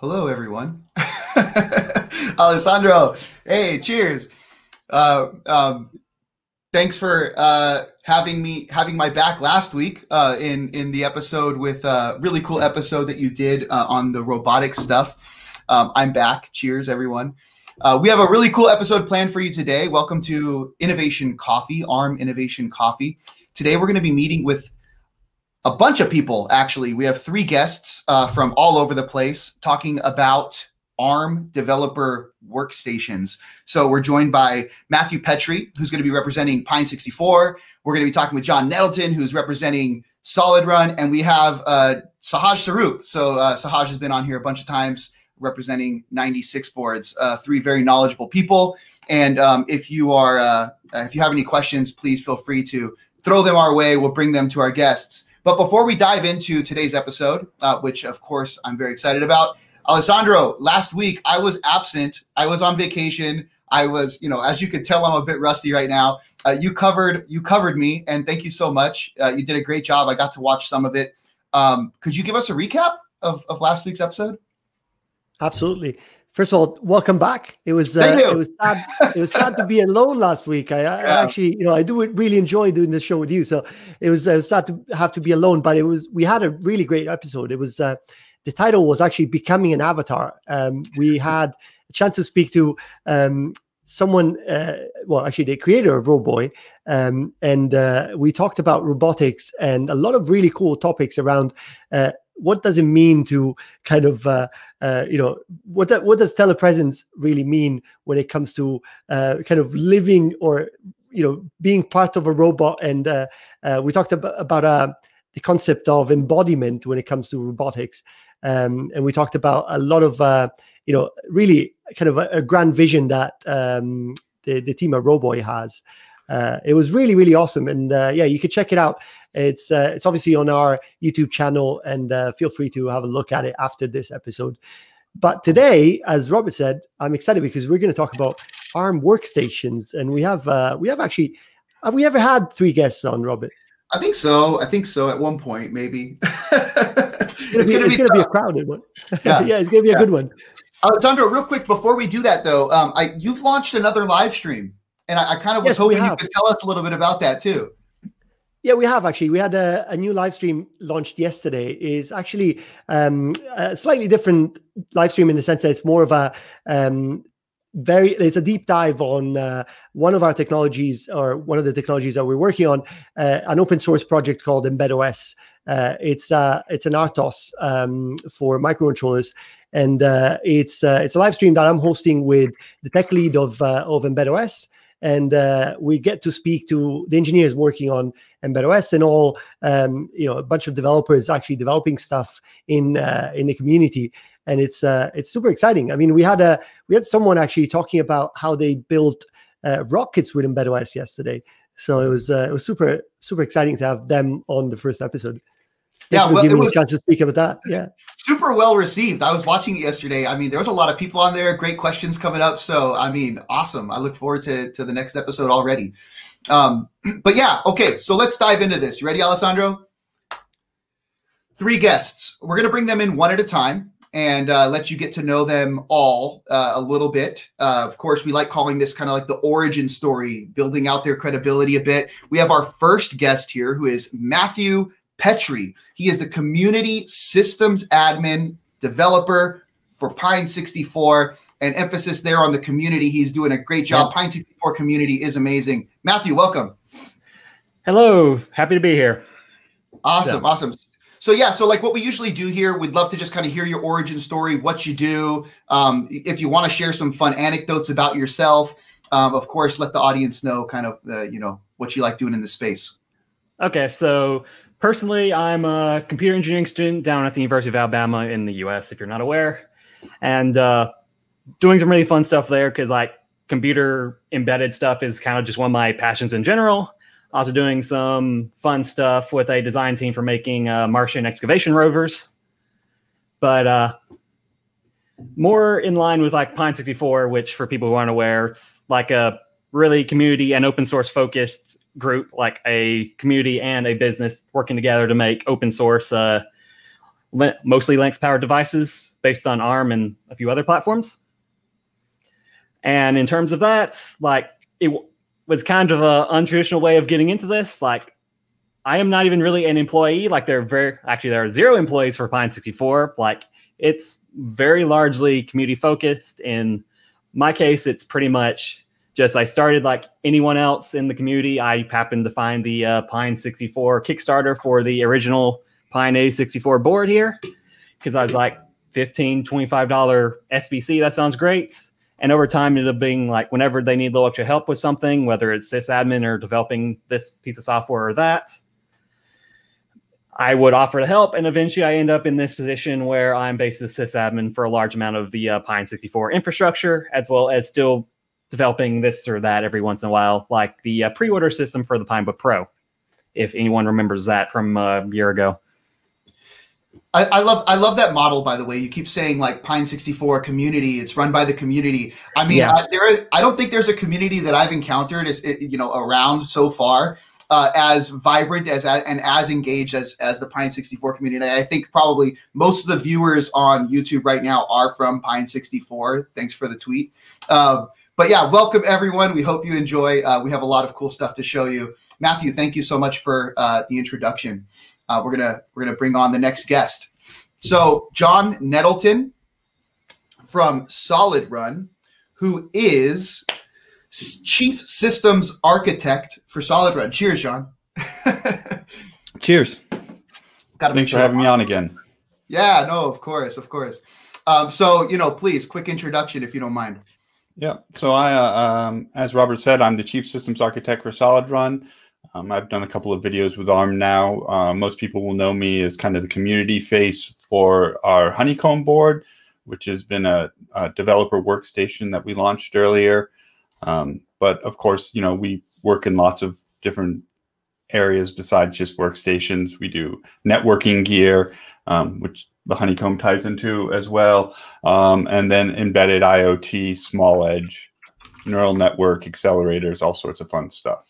Hello, everyone. Alessandro, hey, cheers. Uh, um, thanks for uh, having me having my back last week uh, in in the episode with a uh, really cool episode that you did uh, on the robotic stuff. Um, I'm back. Cheers, everyone. Uh, we have a really cool episode planned for you today. Welcome to Innovation Coffee, ARM Innovation Coffee. Today, we're going to be meeting with a bunch of people, actually. We have three guests uh, from all over the place talking about ARM developer workstations. So we're joined by Matthew Petry, who's going to be representing Pine 64. We're going to be talking with Jon Nettleton, who's representing SolidRun, and we have uh, Sahaj Sarup. So uh, Sahaj has been on here a bunch of times representing 96 boards. Uh, three very knowledgeable people. And um, if you are, uh, if you have any questions, please feel free to throw them our way. We'll bring them to our guests. But before we dive into today's episode, uh, which of course I'm very excited about, Alessandro, last week I was absent. I was on vacation. I was, you know, as you could tell, I'm a bit rusty right now. Uh, you covered, you covered me, and thank you so much. Uh, you did a great job. I got to watch some of it. Um, could you give us a recap of, of last week's episode? Absolutely. First of all, welcome back. It was uh, it was sad. it was sad to be alone last week. I, I yeah. actually, you know, I do really enjoy doing this show with you. So it was, it was sad to have to be alone, but it was we had a really great episode. It was uh, the title was actually becoming an avatar. Um, we had a chance to speak to um, someone, uh, well, actually the creator of Roboy, um, and uh, we talked about robotics and a lot of really cool topics around uh, what does it mean to kind of uh, uh, you know what that, what does telepresence really mean when it comes to uh, kind of living or you know being part of a robot? And uh, uh, we talked about, about uh, the concept of embodiment when it comes to robotics. Um, and we talked about a lot of you know really kind of a, a grand vision that um, the, the team at Roboy has. It was really really awesome. And yeah you could check it out it's uh, it's obviously on our youtube channel and uh, feel free to have a look at it after this episode. But today as robert said i'm excited because we're going to talk about arm workstations and we have uh, we have actually have we ever had three guests on robert? I think so. I think so at one point maybe. It's going to be, be, be, a crowded one. Yeah, yeah it's going to be yeah. a good one. Alessandro real quick before we do that though um, I, you've launched another live stream and I, I kind of was yes, hoping you could tell us a little bit about that too. Yeah, we have actually. We had a, a new live stream launched yesterday. is actually um, a slightly different live stream in the sense that it's more of a um, very it's a deep dive on uh, one of our technologies or one of the technologies that we're working on uh, an open source project called Mbed OS uh, it's uh, it's an RTOS um, for microcontrollers and uh, it's uh, it's a live stream that i'm hosting with the tech lead of of Mbed OS and uh, we get to speak to the engineers working on Mbed OS and all um, you know a bunch of developers actually developing stuff in uh, in the community. And it's uh, it's super exciting. I mean we had a we had someone actually talking about how they built uh, rockets with Mbed OS yesterday. So it was uh, it was super super exciting to have them on the first episode. Yeah, well, give me a chance to speak about that. Yeah, super well received. I was watching it yesterday. I mean, there was a lot of people on there. Great questions coming up. So, I mean, awesome. I look forward to to the next episode already. Um, but yeah, okay. So let's dive into this. You ready, Alessandro? Three guests. We're gonna bring them in one at a time and uh, let you get to know them all uh, a little bit. Uh, of course, we like calling this kind of like the origin story, building out their credibility a bit. We have our first guest here, who is Matthew Petry. He is the community systems admin developer for Pine 64 and emphasis there on the community. He's doing a great job. Pine 64 community is amazing. Matthew, welcome. Hello, happy to be here. Awesome, so. awesome. So yeah, so like what we usually do here, we'd love to just kind of hear your origin story, what you do. Um, if you want to share some fun anecdotes about yourself, um, of course, let the audience know kind of uh, you know what you like doing in the space. Okay, so Personally, I'm a computer engineering student down at the University of Alabama in the US, if you're not aware, and uh, doing some really fun stuff there because, like, computer embedded stuff is kind of just one of my passions in general. Also, doing some fun stuff with a design team for making uh, Martian excavation rovers. But uh, more in line with like Pine 64, which for people who aren't aware, it's like a really community and open source focused group, like a community and a business working together to make open source uh, mostly Linux powered devices based on ARM and a few other platforms. And in terms of that, like it was kind of a untraditional way of getting into this. Like I am not even really an employee. Like there are very actually there are zero employees for Pine 64. Like it's very largely community focused. In my case, it's pretty much just I started like anyone else in the community. I happened to find the uh, Pine 64 Kickstarter for the original Pine A64 board here because I was like 15 $25 SBC. That sounds great. And over time, it ended up being like whenever they need a little extra help with something, whether it's sysadmin or developing this piece of software or that, I would offer to help. And eventually, I end up in this position where I'm basically sysadmin for a large amount of the uh, Pine 64 infrastructure, as well as still developing this or that every once in a while, like the uh, pre order system for the Pinebook Pro, if anyone remembers that from uh, a year ago. I, I, love I love that model. By the way, you keep saying like Pine sixty four community. It's run by the community. I mean, yeah. I, there I don't think there's a community that I've encountered as you know around so far uh, as vibrant as and as engaged as as the Pine sixty four community. And I think probably most of the viewers on YouTube right now are from Pine sixty four. Thanks for the tweet. Um, but yeah, welcome everyone. We hope you enjoy. Uh, we have a lot of cool stuff to show you. Matthew, thank you so much for uh, the introduction uh, we're gonna we're gonna bring on the next guest. So Jon Nettleton from SolidRun, who is chief systems architect for SolidRun. Cheers, Jon. Cheers. Got Thanks for having me on again. Yeah, no, of course, of course. Um, so you know, please, quick introduction if you don't mind. Yeah. So I, uh, um, as Robert said, I'm the chief systems architect for SolidRun. Um, I've done a couple of videos with ARM now. Uh, most people will know me as kind of the community face for our Honeycomb board, which has been a, a developer workstation that we launched earlier. Um, but of course, you know, we work in lots of different areas besides just workstations. We do networking gear, um, which the Honeycomb ties into as well, um, and then embedded IoT, small edge, neural network accelerators, all sorts of fun stuff.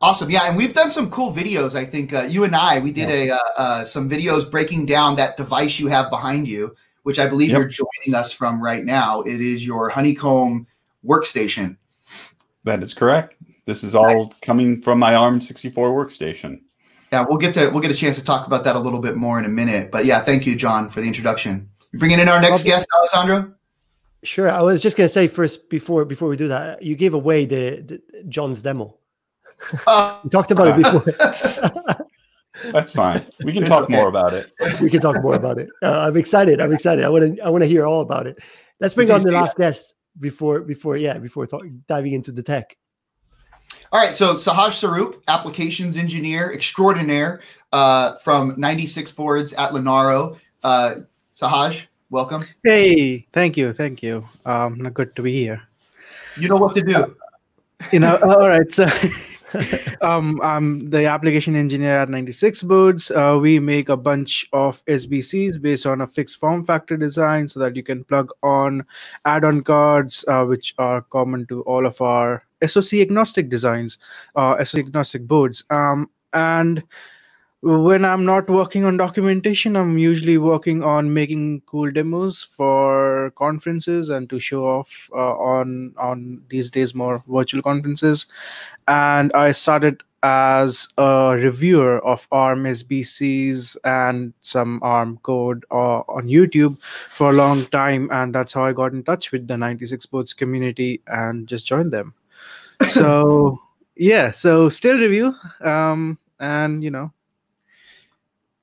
Awesome, yeah, and we've done some cool videos. I think uh, you and I we did yeah. a uh, uh, some videos breaking down that device you have behind you, which I believe yep. you're joining us from right now. It is your Honeycomb workstation. That is correct. This is all coming from my ARM64 workstation. Yeah, we'll get to we'll get a chance to talk about that a little bit more in a minute. But yeah, thank you, Jon, for the introduction. You bringing in our next guest, Alessandro? Sure. I was just going to say first before before we do that, you gave away the, the Jon's demo. Uh, we talked about it before. That's fine. We can talk okay. more about it. We can talk more about it. Uh, I'm excited. I'm excited. I want to. I want to hear all about it. Let's bring on the last guest before before yeah before talk, diving into the tech. All right. So Sahaj Sarup, applications engineer extraordinaire uh, from 96 boards at Linaro. Uh, Sahaj, welcome. Hey, thank you, thank you. Um, good to be here. You know what to do. You know. all right. So. um, I'm the application engineer at 96 Boards. Uh, we make a bunch of SBCs based on a fixed form factor design so that you can plug on add-on cards, uh, which are common to all of our SOC agnostic designs, uh, SOC agnostic boards. Um, and when I'm not working on documentation, I'm usually working on making cool demos for conferences and to show off uh, on on these days more virtual conferences. And I started as a reviewer of ARM SBCs and some ARM code uh, on YouTube for a long time, and that's how I got in touch with the 96 Boards community and just joined them. So yeah, so still review, um, and you know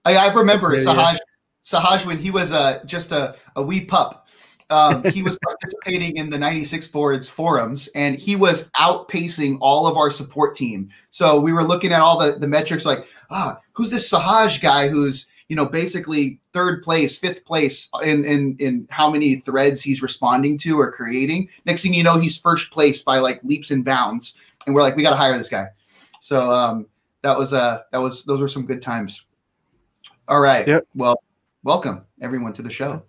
I, I remember yeah, Sahaj. Yeah. Sahaj when he was uh, just a, a wee pup. Um, he was participating in the 96 boards forums and he was outpacing all of our support team. So we were looking at all the, the metrics like, ah, who's this Sahaj guy who's, you know, basically third place, fifth place in, in, in how many threads he's responding to or creating. Next thing you know, he's first place by like leaps and bounds. And we're like, we got to hire this guy. So um, that was, uh, that was, those were some good times. All right. Yep. Well, welcome everyone to the show.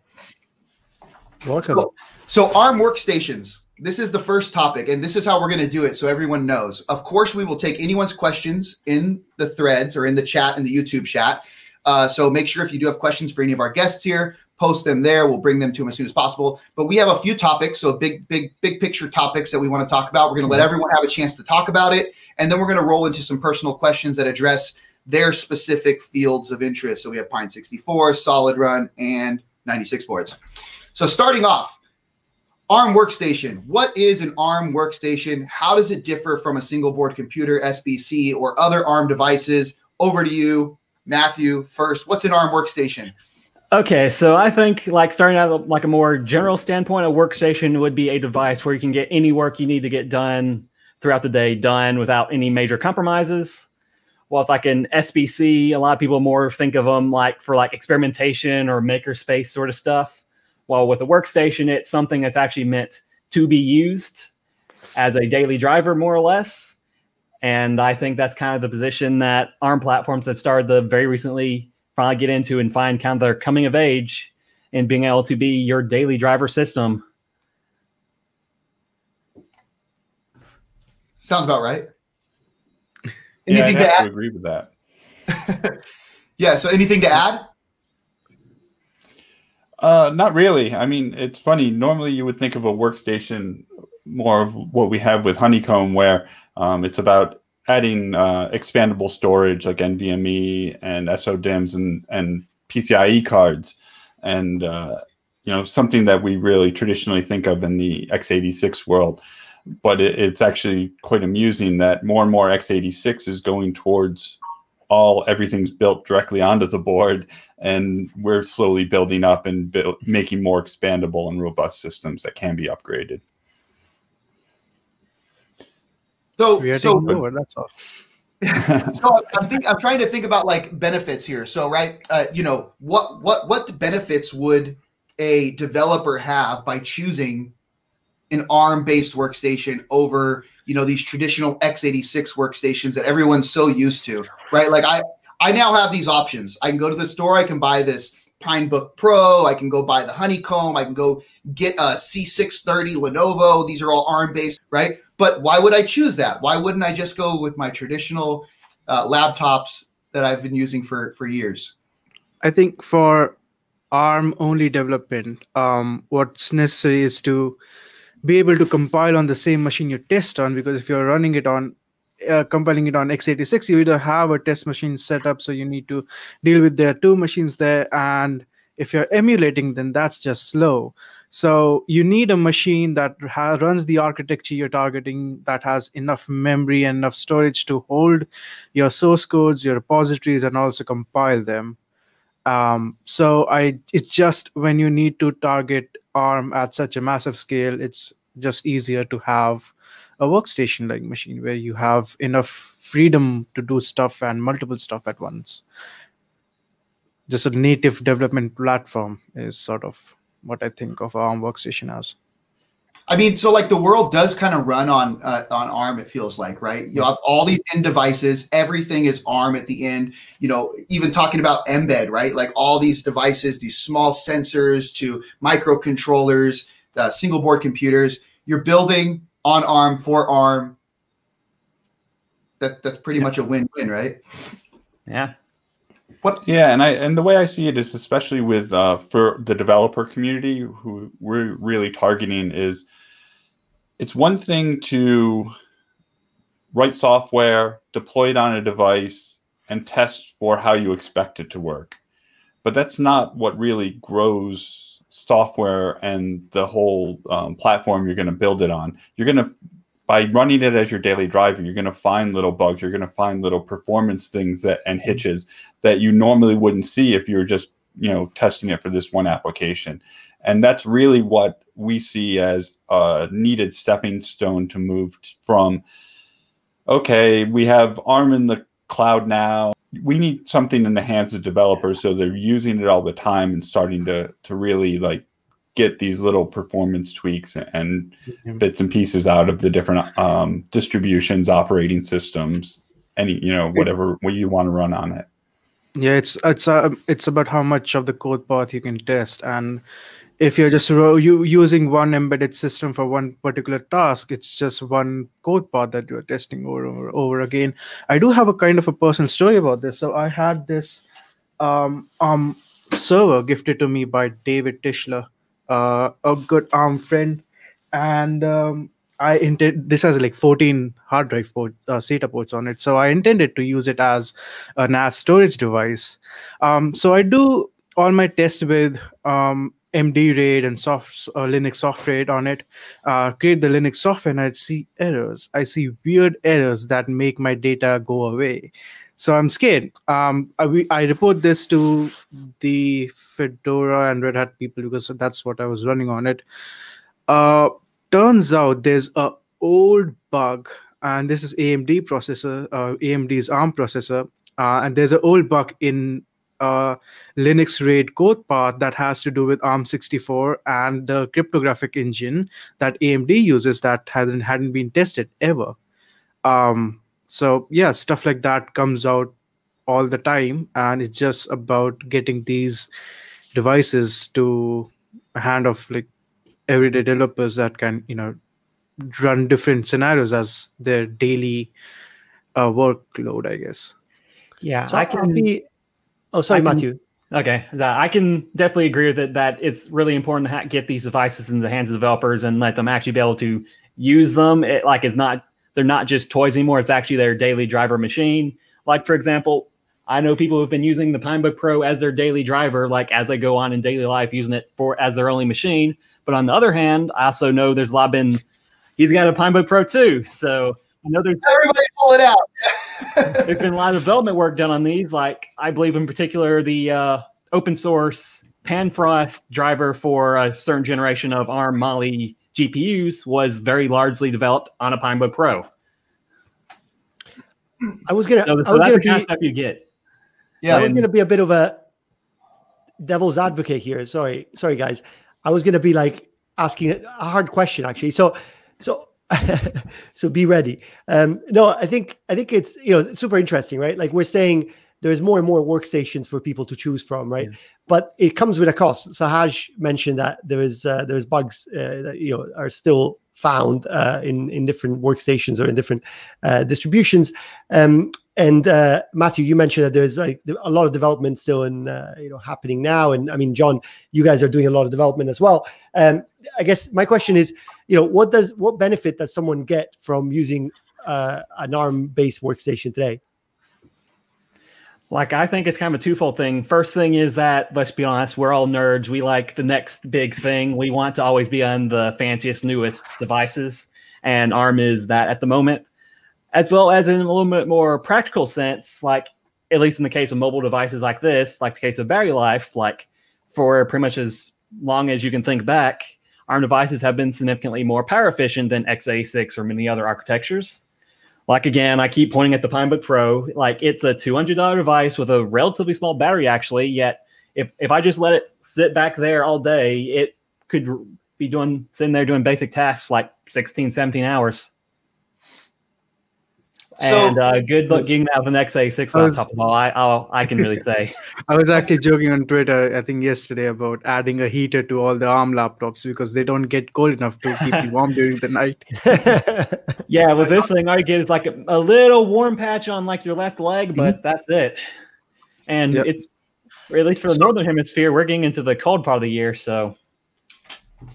Welcome. So, so, ARM workstations. This is the first topic, and this is how we're going to do it so everyone knows. Of course, we will take anyone's questions in the threads or in the chat in the YouTube chat. Uh, so make sure if you do have questions for any of our guests here, post them there. We'll bring them to them as soon as possible. But we have a few topics, so big, big, big picture topics that we want to talk about. We're going to let everyone have a chance to talk about it, and then we're going to roll into some personal questions that address their specific fields of interest. So we have Pine 64, SolidRun, and 96 boards. So starting off, ARM workstation. What is an ARM workstation? How does it differ from a single board computer, SBC, or other ARM devices? Over to you, Matthew. First, what's an ARM workstation? Okay, so I think like starting out like a more general standpoint, a workstation would be a device where you can get any work you need to get done throughout the day done without any major compromises. Well, if like an SBC, a lot of people more think of them like for like experimentation or makerspace sort of stuff. While with a workstation, it's something that's actually meant to be used as a daily driver, more or less. And I think that's kind of the position that ARM platforms have started to very recently finally get into and find kind of their coming of age and being able to be your daily driver system. Sounds about right. Anything yeah, to add? To agree with that. yeah. So, anything to add? Uh, not really. I mean, it's funny. Normally, you would think of a workstation more of what we have with Honeycomb, where um, it's about adding uh, expandable storage like NVMe and SODIMMs and and PCIe cards, and uh, you know something that we really traditionally think of in the x86 world. But it, it's actually quite amusing that more and more x86 is going towards all everything's built directly onto the board, and we're slowly building up and making more expandable and robust systems that can be upgraded. So, so that's all. so I'm think I'm trying to think about like benefits here. So right, uh, you know, what what what benefits would a developer have by choosing an ARM-based workstation over you know these traditional x86 workstations that everyone's so used to, right? Like I I now have these options. I can go to the store, I can buy this Pinebook Pro, I can go buy the Honeycomb, I can go get a C630 Lenovo. These are all ARM-based, right? But why would I choose that? Why wouldn't I just go with my traditional uh, laptops that I've been using for for years? I think for ARM only development, um, what's necessary is to be able to compile on the same machine you test on. Because if you're running it on uh, compiling it on x86, you either have a test machine set up, so you need to deal with their two machines there, and if you're emulating, then that's just slow. So you need a machine that ha- runs the architecture you're targeting that has enough memory and enough storage to hold your source codes, your repositories, and also compile them. Um, so I, it's just when you need to target ARM at such a massive scale, it's just easier to have a workstation-like machine where you have enough freedom to do stuff and multiple stuff at once. Just a native development platform is sort of what I think of ARM workstation as. I mean, so like the world does kind of run on uh, on ARM. It feels like, right? You have all these end devices. Everything is ARM at the end. You know, even talking about Mbed, right? Like all these devices, these small sensors to microcontrollers, uh, single board computers. You're building on ARM for ARM. That that's pretty yeah. much a win-win, right? Yeah. What? Yeah, and I and the way I see it is especially with uh, for the developer community who we're really targeting is it's one thing to write software, deploy it on a device, and test for how you expect it to work. But that's not what really grows software and the whole um, platform you're going to build it on. You're going to by running it as your daily driver, you're going to find little bugs. You're going to find little performance things that and mm-hmm. hitches that you normally wouldn't see if you're just you know testing it for this one application. And that's really what we see as a needed stepping stone to move from. Okay, we have ARM in the cloud now. We need something in the hands of developers so they're using it all the time and starting to to really like get these little performance tweaks and mm-hmm. bits and pieces out of the different um, distributions, operating systems, any you know whatever what you want to run on it. Yeah, it's it's uh, it's about how much of the code path you can test, and if you're just ro- you using one embedded system for one particular task, it's just one code path that you're testing over over over again. I do have a kind of a personal story about this. So I had this um, um server gifted to me by David Tischler, uh, a good ARM friend, and um, I intend this has like 14 hard drive port, uh, SATA ports on it, so I intended to use it as a NAS storage device. Um, so I do all my tests with um, MD RAID and soft uh, Linux soft RAID on it. Uh, create the Linux software, and I see errors. I see weird errors that make my data go away. So I'm scared. Um, I, I report this to the Fedora and Red Hat people because that's what I was running on it. Uh, turns out there's a old bug, and this is AMD processor, uh, AMD's ARM processor, uh, and there's an old bug in uh, Linux RAID code path that has to do with ARM64 and the cryptographic engine that AMD uses that hadn't hadn't been tested ever. Um, so yeah stuff like that comes out all the time and it's just about getting these devices to a hand of like everyday developers that can you know run different scenarios as their daily uh, workload i guess. Yeah so i can be oh sorry can, matthew. Okay i can definitely agree with it that it's really important to ha- get these devices in the hands of developers and let them actually be able to use them. It, like it's not they're not just toys anymore. It's actually their daily driver machine. Like, for example, I know people who've been using the Pinebook Pro as their daily driver, like as they go on in daily life, using it for as their only machine. But on the other hand, I also know there's a lot been he's got a Pinebook Pro too. So I know there's everybody pull it out. there's been a lot of development work done on these. Like I believe in particular the uh, open source Panfrost driver for a certain generation of ARM Mali GPUs was very largely developed on a Pinebook Pro. I was gonna. So, so I was that's gonna the stuff you get. Yeah, I'm gonna be a bit of a devil's advocate here. Sorry, sorry, guys. I was gonna be like asking a hard question actually. So, so, so be ready. Um, no, I think I think it's you know super interesting, right? Like we're saying there's more and more workstations for people to choose from, right? Yeah. But it comes with a cost. Sahaj mentioned that there is uh, there's bugs uh, that you know are still found uh, in in different workstations or in different uh, distributions. Um, and uh, Matthew, you mentioned that there's like a lot of development still in uh, you know happening now. And I mean, Jon, you guys are doing a lot of development as well. Um, I guess my question is, you know, what does what benefit does someone get from using an ARM-based workstation today? Like I think it's kind of a twofold thing. First thing is that let's be honest, we're all nerds. We like the next big thing. We want to always be on the fanciest, newest devices, and ARM is that at the moment. As well as in a little bit more practical sense, like at least in the case of mobile devices like this, like the case of battery life, like for pretty much as long as you can think back, ARM devices have been significantly more power efficient than x86 or many other architectures like again, I keep pointing at the Pinebook Pro. Like it's a two hundred dollar device with a relatively small battery, actually. Yet, if if I just let it sit back there all day, it could be doing sitting there doing basic tasks like 16, 17 hours. So, and uh, good luck getting out of an x86 laptop. Was, I, I'll, I can really say. I was actually joking on Twitter, I think yesterday, about adding a heater to all the ARM laptops because they don't get cold enough to keep you warm during the night. yeah, with this thing, all you get is like a, a, little warm patch on like your left leg, but mm-hmm. that's it. And yep. it's, at least for the so, northern hemisphere, we're getting into the cold part of the year. So,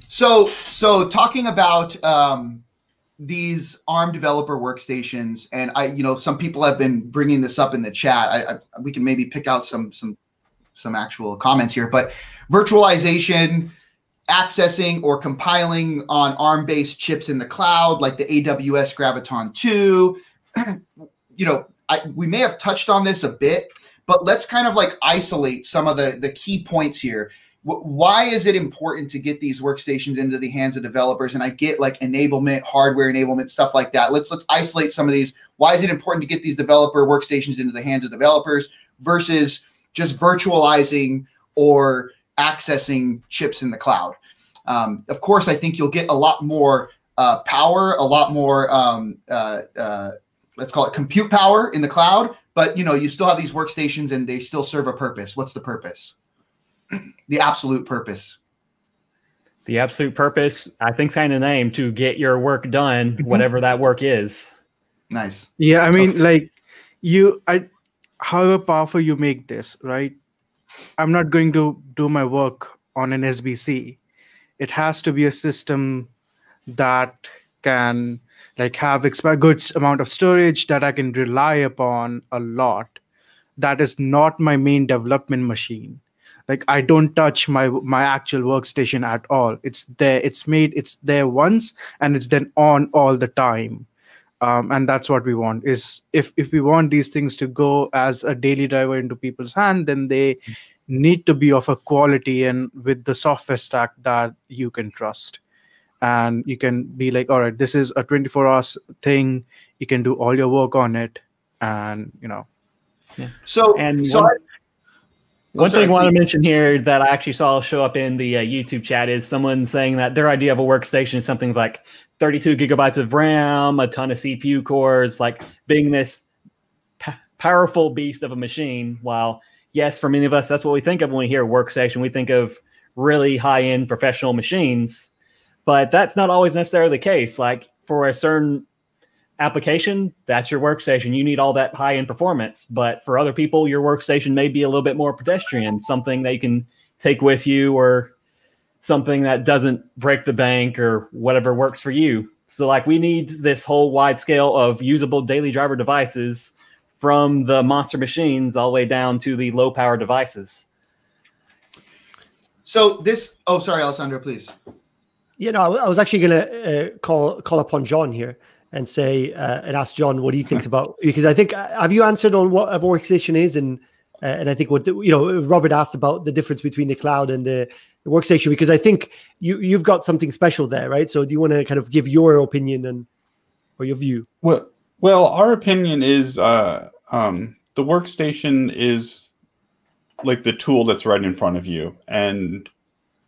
so, so talking about um, these ARM developer workstations, and I, you know, some people have been bringing this up in the chat. I, I, we can maybe pick out some some some actual comments here, but virtualization, accessing or compiling on ARM-based chips in the cloud, like the AWS Graviton 2. you know, I, we may have touched on this a bit, but let's kind of like isolate some of the the key points here why is it important to get these workstations into the hands of developers? And i get like enablement hardware enablement stuff like that. Let's let's isolate some of these. Why is it important to get these developer workstations into the hands of developers versus just virtualizing or accessing chips in the cloud? Um, of course i think you'll get a lot more uh, power a lot more um, uh, uh, let's call it compute power in the cloud but you know you still have these workstations and they still serve a purpose. What's the purpose the absolute purpose. The absolute purpose, I think, saying the name to get your work done, mm-hmm. whatever that work is. Nice. Yeah, I mean, like you, I, however powerful you make this, right? I'm not going to do my work on an SBC. It has to be a system that can like have a good amount of storage that I can rely upon a lot. That is not my main development machine. Like I don't touch my my actual workstation at all. It's there. It's made. It's there once, and it's then on all the time. Um, and that's what we want. Is if if we want these things to go as a daily driver into people's hand, then they need to be of a quality and with the software stack that you can trust and you can be like all right this is a 24 hours thing you can do all your work on it and you know yeah. so and so one, I, oh, one sorry, thing I want to mention here that I actually saw show up in the uh, YouTube chat is someone saying that their idea of a workstation is something like 32 gigabytes of RAM, a ton of CPU cores, like being this p- powerful beast of a machine. While yes, for many of us, that's what we think of when we hear workstation. We think of really high end professional machines but that's not always necessarily the case. Like for a certain application, that's your workstation. You need all that high end performance. But for other people, your workstation may be a little bit more pedestrian, something they can take with you or something that doesn't break the bank or whatever works for you. So, like, we need this whole wide scale of usable daily driver devices from the monster machines all the way down to the low power devices. So, this, oh, sorry, Alessandro, please. You know, I was actually going to uh, call call upon Jon here and say uh, and ask Jon what he thinks about because I think uh, have you answered on what a workstation is and uh, and I think what you know Robert asked about the difference between the cloud and the, the, workstation because I think you you've got something special there, right? So do you want to kind of give your opinion and or your view? Well, well, our opinion is uh, um, the workstation is like the tool that's right in front of you and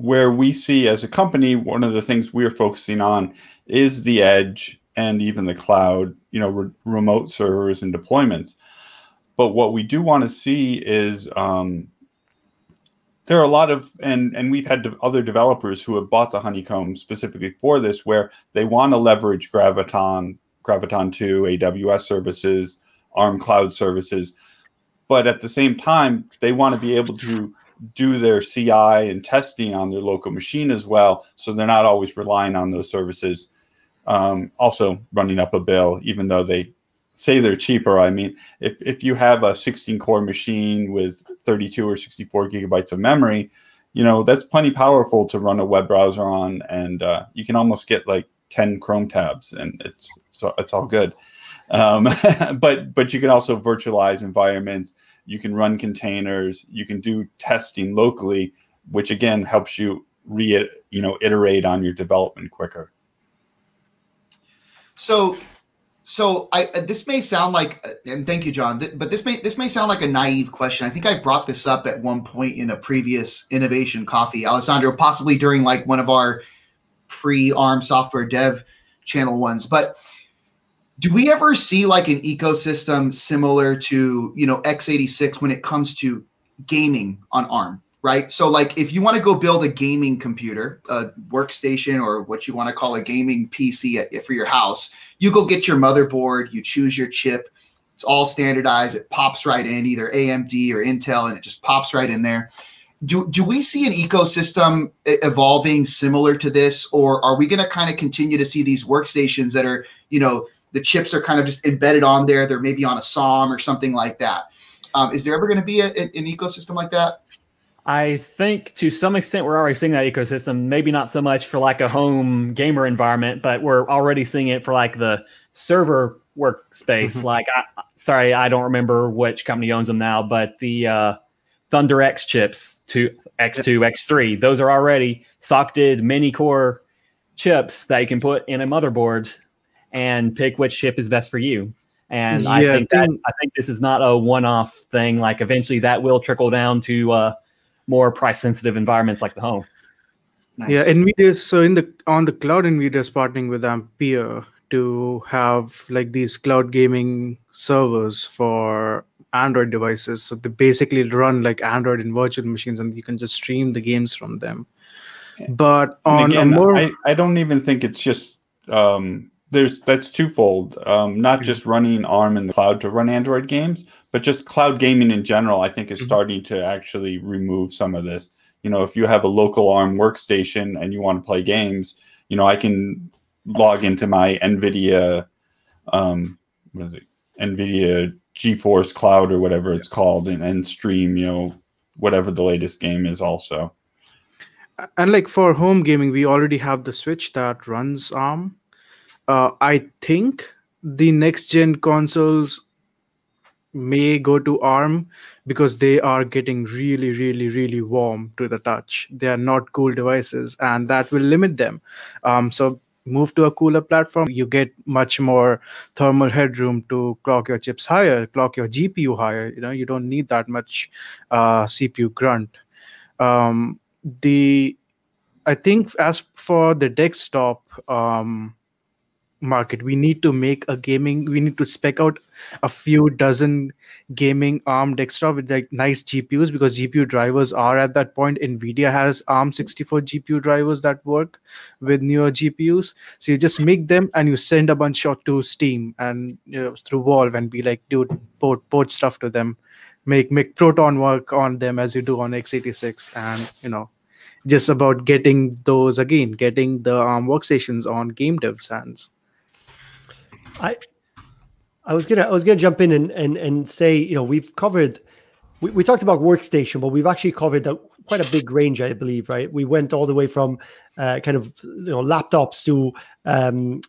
where we see as a company, one of the things we're focusing on is the edge and even the cloud, you know, re- remote servers and deployments. But what we do want to see is um, there are a lot of and and we've had other developers who have bought the honeycomb specifically for this, where they want to leverage Graviton, Graviton 2, AWS services, ARM cloud services, but at the same time, they want to be able to do their CI and testing on their local machine as well. So they're not always relying on those services. Um, also running up a bill, even though they say they're cheaper. I mean, if, if you have a 16 core machine with 32 or 64 gigabytes of memory, you know, that's plenty powerful to run a web browser on. And uh, you can almost get like 10 Chrome tabs and it's, so it's all good. Um, but, but you can also virtualize environments you can run containers, you can do testing locally, which again helps you re you know iterate on your development quicker. So so I uh, this may sound like uh, and thank you Jon, but this may this may sound like a naive question. I think I brought this up at one point in a previous innovation coffee, Alessandro, possibly during like one of our pre-ARM software dev channel ones, but do we ever see like an ecosystem similar to you know x86 when it comes to gaming on arm right so like if you want to go build a gaming computer a workstation or what you want to call a gaming pc at, for your house you go get your motherboard you choose your chip it's all standardized it pops right in either amd or intel and it just pops right in there do, do we see an ecosystem evolving similar to this or are we going to kind of continue to see these workstations that are you know the chips are kind of just embedded on there. They're maybe on a SOM or something like that. Um, is there ever going to be a, an ecosystem like that? I think to some extent we're already seeing that ecosystem. Maybe not so much for like a home gamer environment, but we're already seeing it for like the server workspace. Mm-hmm. Like, I, sorry, I don't remember which company owns them now, but the uh, ThunderX chips, to X2, X3, those are already socketed mini core chips that you can put in a motherboard and pick which chip is best for you. And yeah, I think that I think this is not a one-off thing. Like eventually, that will trickle down to uh, more price-sensitive environments like the home. Nice. Yeah, Nvidia. So in the on the cloud, Nvidia is partnering with Ampere to have like these cloud gaming servers for Android devices. So they basically run like Android in virtual machines, and you can just stream the games from them. But on again, a more, I, I don't even think it's just um, there's that's twofold. Um, not mm-hmm. just running ARM in the cloud to run Android games, but just cloud gaming in general. I think is mm-hmm. starting to actually remove some of this. You know, if you have a local ARM workstation and you want to play games, you know, I can log into my NVIDIA, um, what is it, NVIDIA GeForce Cloud or whatever it's called, and, and stream, you know, whatever the latest game is also. And like for home gaming, we already have the Switch that runs ARM uh, I think the next gen consoles may go to ARM because they are getting really, really, really warm to the touch. They are not cool devices, and that will limit them. Um, so move to a cooler platform you get much more thermal headroom to clock your chips higher clock your gpu higher you know you don't need that much uh, cpu grunt um, the i think as for the desktop um, market. We need to make a gaming we need to spec out a few dozen gaming arm desktop with like nice gpus because gpu drivers are at that point. Nvidia has arm 64 gpu drivers that work with newer gpus so you just make them and you send a bunch of to steam and you know, through valve and be like dude port port stuff to them. Make make proton work on them as you do on x86 and you know just about getting those again getting the arm workstations on game devs hands I I was gonna I was gonna jump in and and and say you know we've covered we, we talked about workstation, but we've actually covered a, quite a big range, I believe. Right, we went all the way from uh, kind of you know laptops to um,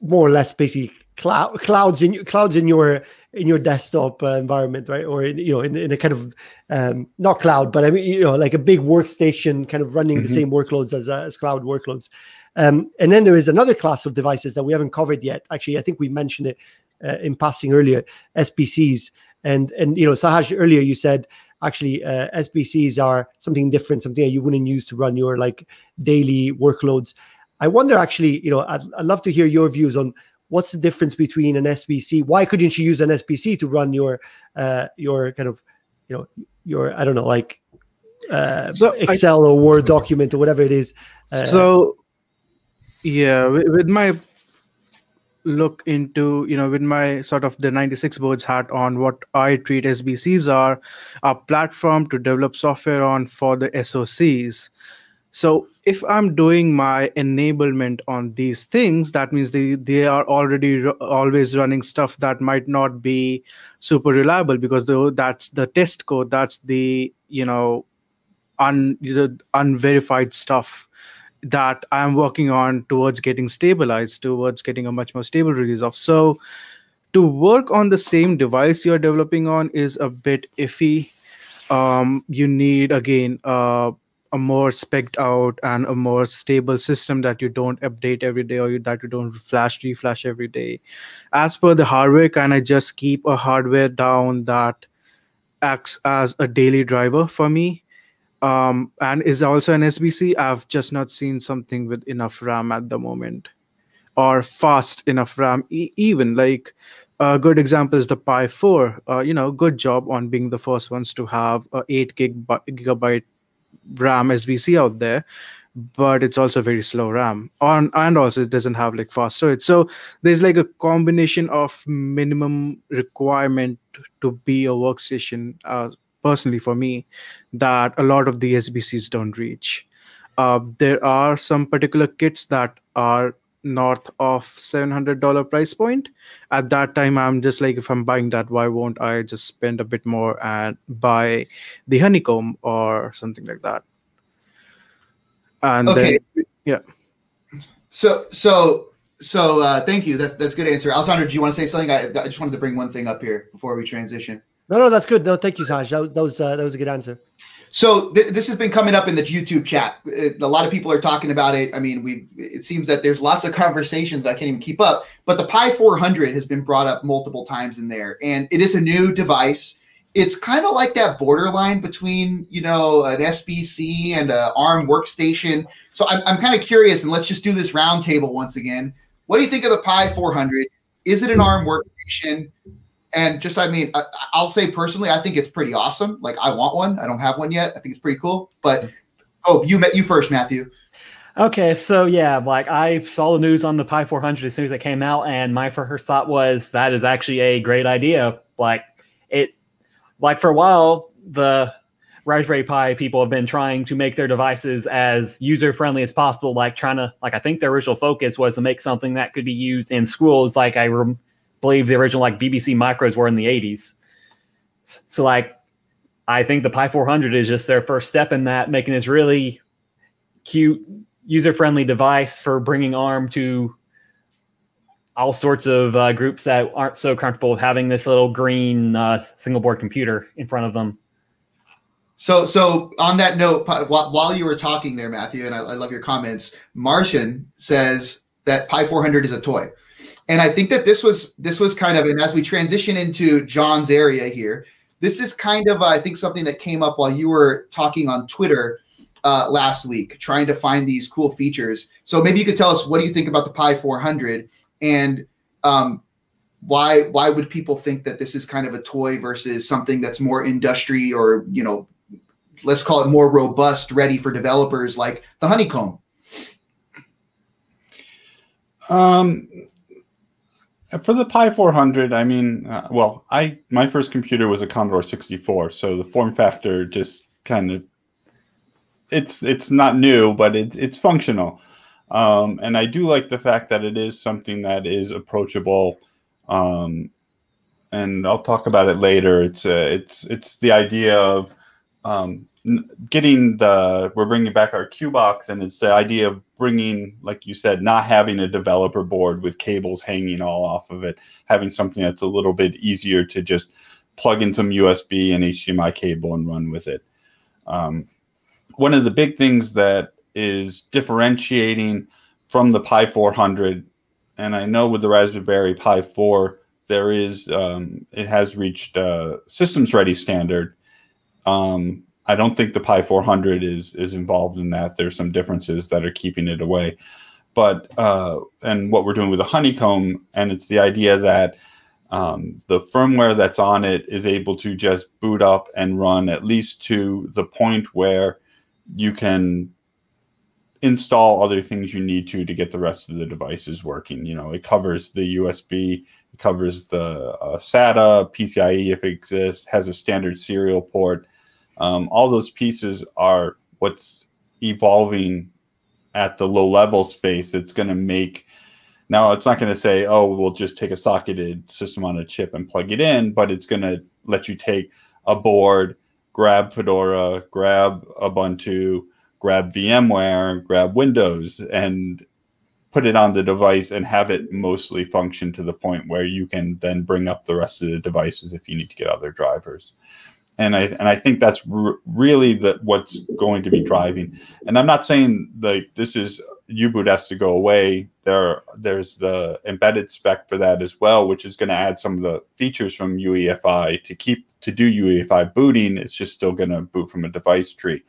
more or less basically cloud clouds in clouds in your in your desktop uh, environment, right? Or in, you know in, in a kind of um, not cloud, but I mean you know like a big workstation kind of running mm-hmm. the same workloads as uh, as cloud workloads. Um, and then there is another class of devices that we haven't covered yet. Actually, I think we mentioned it uh, in passing earlier, SBCs. And and you know, Sahaj, earlier you said actually uh, SBCs are something different, something that you wouldn't use to run your like daily workloads. I wonder actually, you know, I'd, I'd love to hear your views on what's the difference between an SBC. Why couldn't you use an SBC to run your uh, your kind of you know your I don't know like uh, so Excel I, or Word document or whatever it is. Uh, so yeah with my look into you know with my sort of the 96 boards hat on what i treat sbcs are a platform to develop software on for the socs so if i'm doing my enablement on these things that means they they are already always running stuff that might not be super reliable because though that's the test code that's the you know un the unverified stuff that I'm working on towards getting stabilized, towards getting a much more stable release of. So to work on the same device you're developing on is a bit iffy. Um, you need again uh, a more specced out and a more stable system that you don't update every day or you, that you don't flash reflash every day. As per the hardware, can I just keep a hardware down that acts as a daily driver for me? Um, and is also an SBC. I've just not seen something with enough RAM at the moment, or fast enough RAM. E- even like a good example is the Pi 4. Uh, you know, good job on being the first ones to have a 8 gig gigabyte RAM SBC out there but it's also very slow RAM. On and also it doesn't have like fast storage. So there's like a combination of minimum requirement to be a workstation uh, personally for me that a lot of the SBCs don't reach. Uh, there are some particular kits that are north of $700 price point. At that time i'm just like if i'm buying that why won't i just spend a bit more and buy the honeycomb or something like that? And okay. then yeah. So so so uh, thank you. That's that's good answer. Alessandro do you want to say something? I, I just wanted to bring one thing up here before we transition no, no, that's good. No, thank you, Saj. That, that was uh, that was a good answer. So th- this has been coming up in the YouTube chat. a lot of people are talking about it. I mean, we it seems that there's lots of conversations that I can't even keep up. But the Pi 400 has been brought up multiple times in there, and it is a new device. It's kind of like that borderline between you know an SBC and a ARM workstation. So I'm I'm kind of curious, and let's just do this roundtable once again. What do you think of the Pi 400? Is it an ARM workstation? And just, I mean, I, will say personally, I think it's pretty awesome. Like, I want one. I don't have one yet. I think it's pretty cool. But mm-hmm. oh, you met you first, Matthew. Okay, so yeah, like I saw the news on the Pi 400 as soon as it came out, and my first thought was that is actually a great idea. Like it, like for a while, the Raspberry Pi people have been trying to make their devices as user friendly as possible. Like trying to, like I think their original focus was to make something that could be used in schools. Like I re- believe the original like BBC micros were in the 80s. So like, I think the Pi 400 is just their first step in that, making this really cute user-friendly device for bringing ARM to all sorts of uh, groups that aren't so comfortable with having this little green uh, single board computer in front of them. So, so on that note, while you were talking there, Matthew, and I, I love your comments, Martian says that Pi 400 is a toy, and I think that this was this was kind of, and as we transition into Jon's area here, this is kind of, uh, I think, something that came up while you were talking on Twitter uh, last week, trying to find these cool features. So maybe you could tell us what do you think about the Pi 400 and um, why why would people think that this is kind of a toy versus something that's more industry or you know let's call it more robust, ready for developers like the Honeycomb? Um, for the Pi 400, I mean, uh, well, I my first computer was a Commodore 64, so the form factor just kind of it's it's not new, but it's it's functional. Um, and I do like the fact that it is something that is approachable. Um, and I'll talk about it later. It's uh, it's it's the idea of um, getting the we're bringing back our CuBox, and it's the idea of bringing, like you said, not having a developer board with cables hanging all off of it, having something that's a little bit easier to just plug in some USB and HDMI cable and run with it. Um, one of the big things that is differentiating from the Pi 400, and I know with the Raspberry Pi 4, there is um, it has reached uh, systems ready standard. Um, I don't think the Pi 400 is is involved in that. There's some differences that are keeping it away, but uh, and what we're doing with the honeycomb, and it's the idea that um, the firmware that's on it is able to just boot up and run at least to the point where you can install other things you need to to get the rest of the devices working. You know, it covers the USB, it covers the uh, SATA, PCIe if it exists, has a standard serial port. Um, all those pieces are what's evolving at the low level space It's going to make now it's not going to say oh we'll just take a socketed system on a chip and plug it in but it's going to let you take a board grab Fedora, grab Ubuntu, grab VMware, grab Windows, and put it on the device and have it mostly function to the point where you can then bring up the rest of the devices if you need to get other drivers. And I and I think that's really the what's going to be driving. And I'm not saying like this is U-boot has to go away. There, there's the embedded spec for that as well, which is going to add some of the features from UEFI to keep to do UEFI booting. It's just still going to boot from a device tree,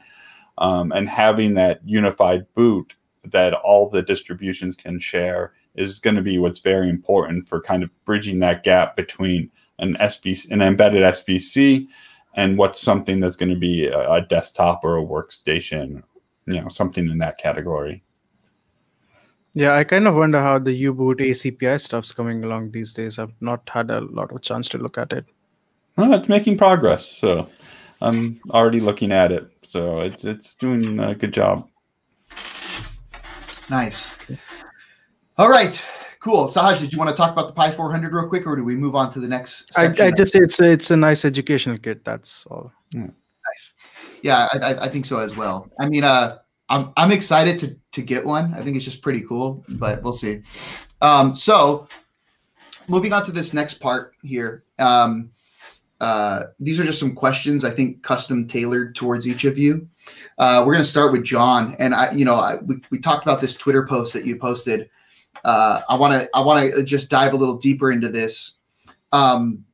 um, and having that unified boot that all the distributions can share is going to be what's very important for kind of bridging that gap between an SBC, an embedded SBC, and what's something that's going to be a, a desktop or a workstation, you know, something in that category. Yeah, I kind of wonder how the U-boot ACPI stuff's coming along these days. I've not had a lot of chance to look at it. Well, it's making progress, so I'm already looking at it. So it's it's doing a good job. Nice. All right, cool. Sahaj, did you want to talk about the Pi 400 real quick, or do we move on to the next? I, I just it's a, it's a nice educational kit. That's all. Yeah. Nice. Yeah, I, I think so as well. I mean, uh, I'm I'm excited to to get one. I think it's just pretty cool, but we'll see. Um, so moving on to this next part here. Um, uh, these are just some questions I think custom tailored towards each of you. Uh, we're going to start with Jon, and I, you know, I, we, we talked about this Twitter post that you posted. Uh, I want to I want to just dive a little deeper into this. Um,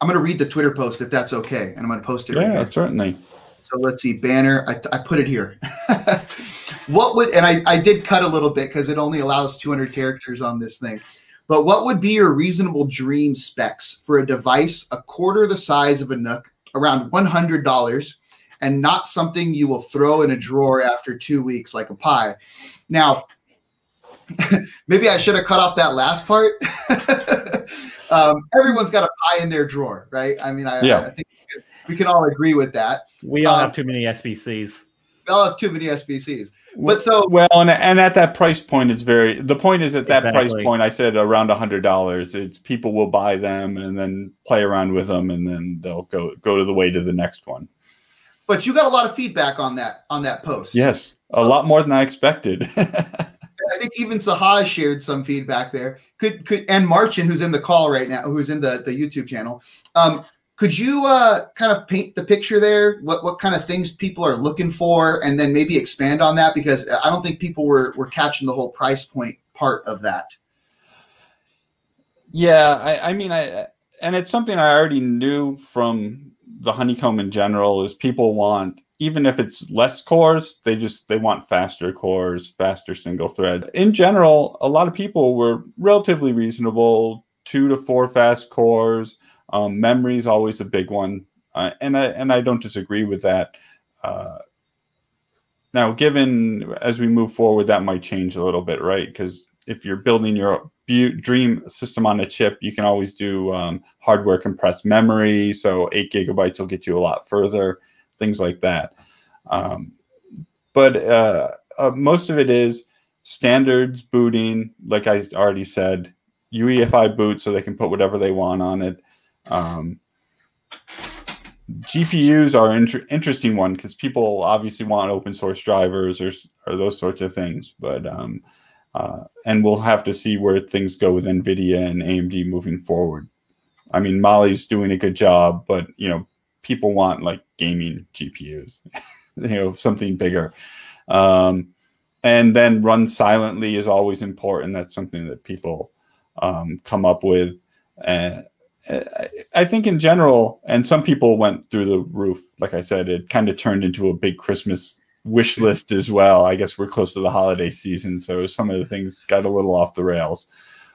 I'm going to read the Twitter post if that's okay, and I'm going to post it. Yeah, right certainly. So let's see, banner. I, I put it here. what would, and I, I did cut a little bit because it only allows 200 characters on this thing. But what would be your reasonable dream specs for a device a quarter the size of a NUC, around $100, and not something you will throw in a drawer after two weeks like a Pi. Now, maybe I should have cut off that last part. um, everyone's got a Pi in their drawer, right? I mean, I, yeah. I think we can, we can, all agree with that. We all um, have too many SBCs. We all have too many SBCs. But so well, and, and at that price point, it's very. The point is at that exactly. price point, I said around a hundred dollars. It's people will buy them and then play around with them, and then they'll go go to the way to the next one. But you got a lot of feedback on that on that post. Yes, a lot more than I expected. I think even Sahaj shared some feedback there. Could could and Marchin, who's in the call right now, who's in the, the YouTube channel. Um, could you uh, kind of paint the picture there? What what kind of things people are looking for, and then maybe expand on that because I don't think people were were catching the whole price point part of that. Yeah, I, I mean, I and it's something I already knew from the honeycomb in general is people want even if it's less cores, they just they want faster cores, faster single thread. In general, a lot of people were relatively reasonable, two to four fast cores. Um, memory is always a big one, uh, and I and I don't disagree with that. Uh, now, given as we move forward, that might change a little bit, right? Because if you're building your dream system on a chip, you can always do um, hardware compressed memory. So eight gigabytes will get you a lot further things like that. Um, but uh, uh, most of it is standards booting, like I already said, UEFI boot so they can put whatever they want on it. Um, GPUs are an inter- interesting one because people obviously want open source drivers or, or those sorts of things. But um, uh, and we'll have to see where things go with NVIDIA and AMD moving forward. I mean, Mali's doing a good job, but you know, people want like gaming GPUs, you know, something bigger. Um, and then run silently is always important. That's something that people um, come up with. And I think in general, and some people went through the roof. Like I said, it kind of turned into a big Christmas wish list as well. I guess we're close to the holiday season, so some of the things got a little off the rails.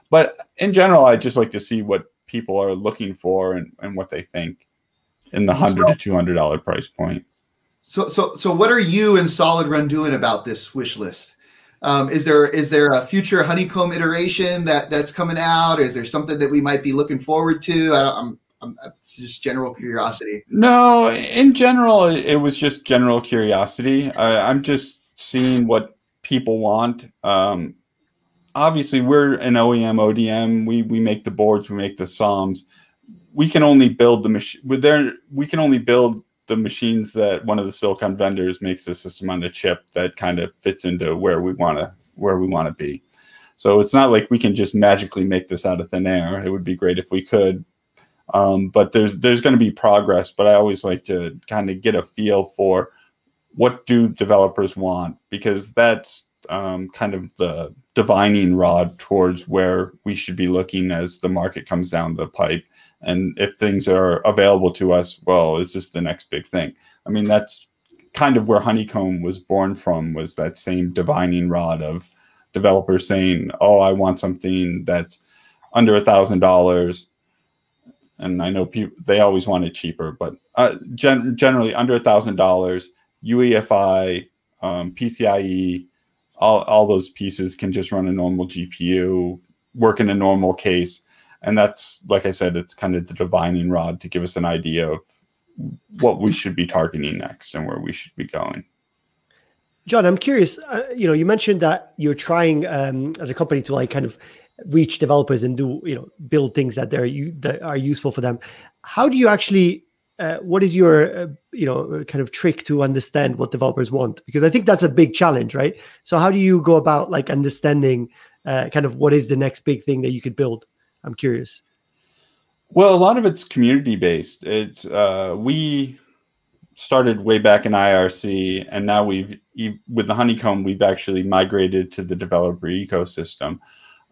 But in general, I just like to see what people are looking for and, and what they think in the hundred to two hundred dollar price point. So, so, so, what are you and SolidRun doing about this wish list? Um, is there is there a future honeycomb iteration that that's coming out? Is there something that we might be looking forward to? I am I'm, it's just general curiosity. No, in general, it was just general curiosity. I, I'm just seeing what people want. Um, obviously, we're an OEM ODM. We we make the boards, we make the SOMs we can only build the machine with there we can only build the machines that one of the silicon vendors makes the system on the chip that kind of fits into where we want to where we want to be. So it's not like we can just magically make this out of thin air. It would be great if we could. Um, but there's there's going to be progress but i always like to kind of get a feel for what do developers want because that's um, kind of the divining rod towards where we should be looking as the market comes down the pipe and if things are available to us well it's just the next big thing. I mean that's kind of where honeycomb was born from was that same divining rod of developers saying oh i want something that's under a thousand dollars. And i know people they always want it cheaper but uh, gen- generally under a thousand dollars uefi um, pcie all, all those pieces can just run a normal gpu work in a normal case and that's like I said, it's kind of the divining rod to give us an idea of what we should be targeting next and where we should be going. Jon, I'm curious. Uh, you know, you mentioned that you're trying um, as a company to like kind of reach developers and do you know build things that they're you that are useful for them. How do you actually? Uh, what is your uh, you know kind of trick to understand what developers want? Because I think that's a big challenge, right? So how do you go about like understanding uh, kind of what is the next big thing that you could build? I'm curious. Well, a lot of it's community based. It's uh, we started way back in IRC, and now we've with the honeycomb we've actually migrated to the developer ecosystem.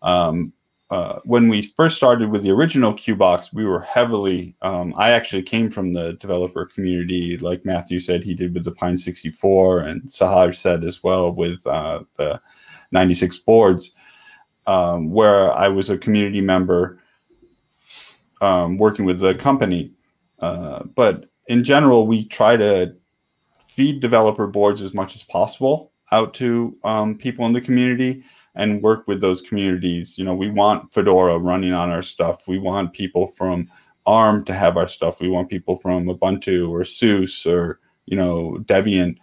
Um, uh, when we first started with the original CuBox, we were heavily. Um, I actually came from the developer community, like Matthew said he did with the Pine 64, and Sahaj said as well with uh, the 96 boards um, where I was a community member um, working with the company. Uh, but in general, we try to feed developer boards as much as possible out to um, people in the community and work with those communities. You know, we want Fedora running on our stuff. We want people from ARM to have our stuff. We want people from Ubuntu or SUSE or you know Debian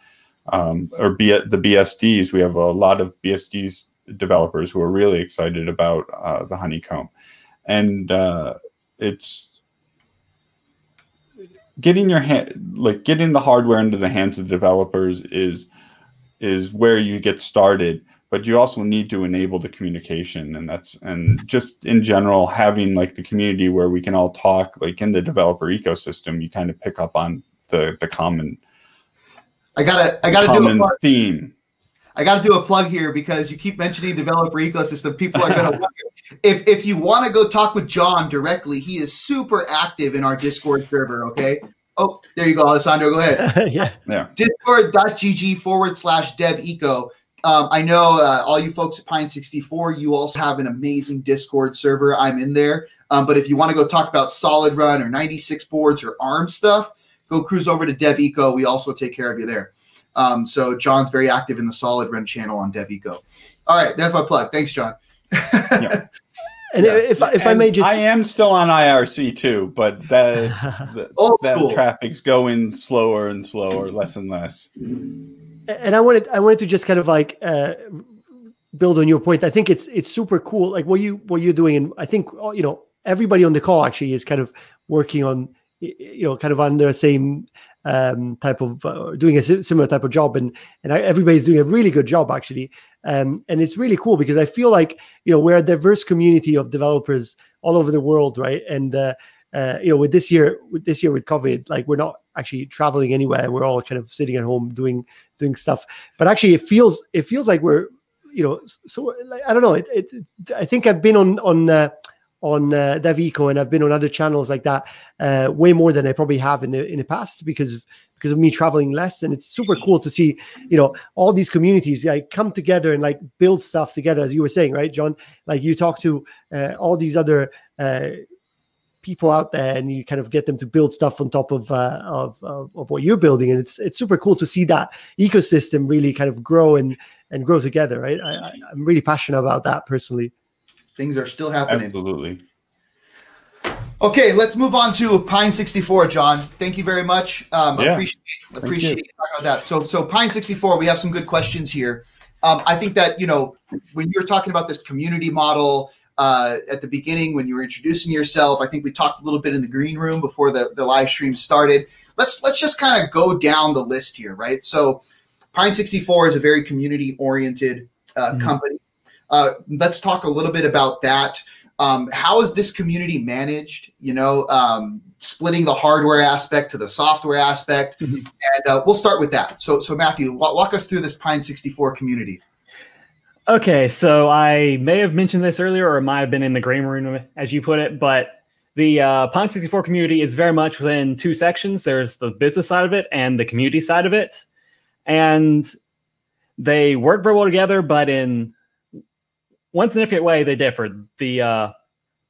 um, or B- the BSDs. We have a lot of BSDs developers who are really excited about uh, the Honeycomb, and uh, it's getting your hand like getting the hardware into the hands of developers is is where you get started but you also need to enable the communication and that's and just in general having like the community where we can all talk like in the developer ecosystem you kind of pick up on the the common i gotta i gotta do a theme i gotta do a plug here because you keep mentioning developer ecosystem people are gonna if if you want to go talk with jon directly he is super active in our discord server okay oh there you go alessandro go ahead yeah yeah discord.gg forward slash dev eco um, I know uh, all you folks at Pine 64, you also have an amazing Discord server. I'm in there. Um, but if you want to go talk about SolidRun or 96 boards or ARM stuff, go cruise over to DevEco. We also take care of you there. Um, so Jon's very active in the SolidRun channel on DevEco. All right, that's my plug. Thanks, Jon. yeah. And yeah. if if and I may just, I am still on IRC too, but that the, that traffic's going slower and slower, less and less and I wanted I wanted to just kind of like uh, build on your point. I think it's it's super cool, like what you what you're doing, and I think oh, you know everybody on the call actually is kind of working on you know kind of under the same um, type of uh, doing a similar type of job, and and I, everybody's doing a really good job actually. Um, and it's really cool because I feel like you know we're a diverse community of developers all over the world, right? And uh, uh, you know, with this year, with this year with COVID, like we're not actually traveling anywhere. We're all kind of sitting at home doing doing stuff. But actually, it feels it feels like we're, you know, so like, I don't know. It, it, it, I think I've been on on uh, on uh, DevEco and I've been on other channels like that uh, way more than I probably have in the in the past because of because of me traveling less. And it's super cool to see, you know, all these communities like come together and like build stuff together, as you were saying, right, Jon? Like you talk to uh, all these other uh, people out there and you kind of get them to build stuff on top of, uh, of, of, of what you're building and it's it's super cool to see that ecosystem really kind of grow and and grow together right I, i'm really passionate about that personally things are still happening absolutely okay let's move on to pine 64 jon thank you very much um yeah. appreciate appreciate talking about that so so pine 64 we have some good questions here um, i think that you know when you're talking about this community model uh, at the beginning when you were introducing yourself. I think we talked a little bit in the green room before the, the live stream started. Let's let's just kind of go down the list here, right? So, Pine 64 is a very community oriented uh, mm-hmm. company. Uh, let's talk a little bit about that. Um, how is this community managed? You know, um, splitting the hardware aspect to the software aspect, mm-hmm. and uh, we'll start with that. So, so Matthew, walk, walk us through this Pine 64 community. Okay, so I may have mentioned this earlier, or it might have been in the green room, as you put it, but the uh, Pine 64 community is very much within two sections. There's the business side of it and the community side of it, and they work very well together, but in one significant way, they differ. The uh,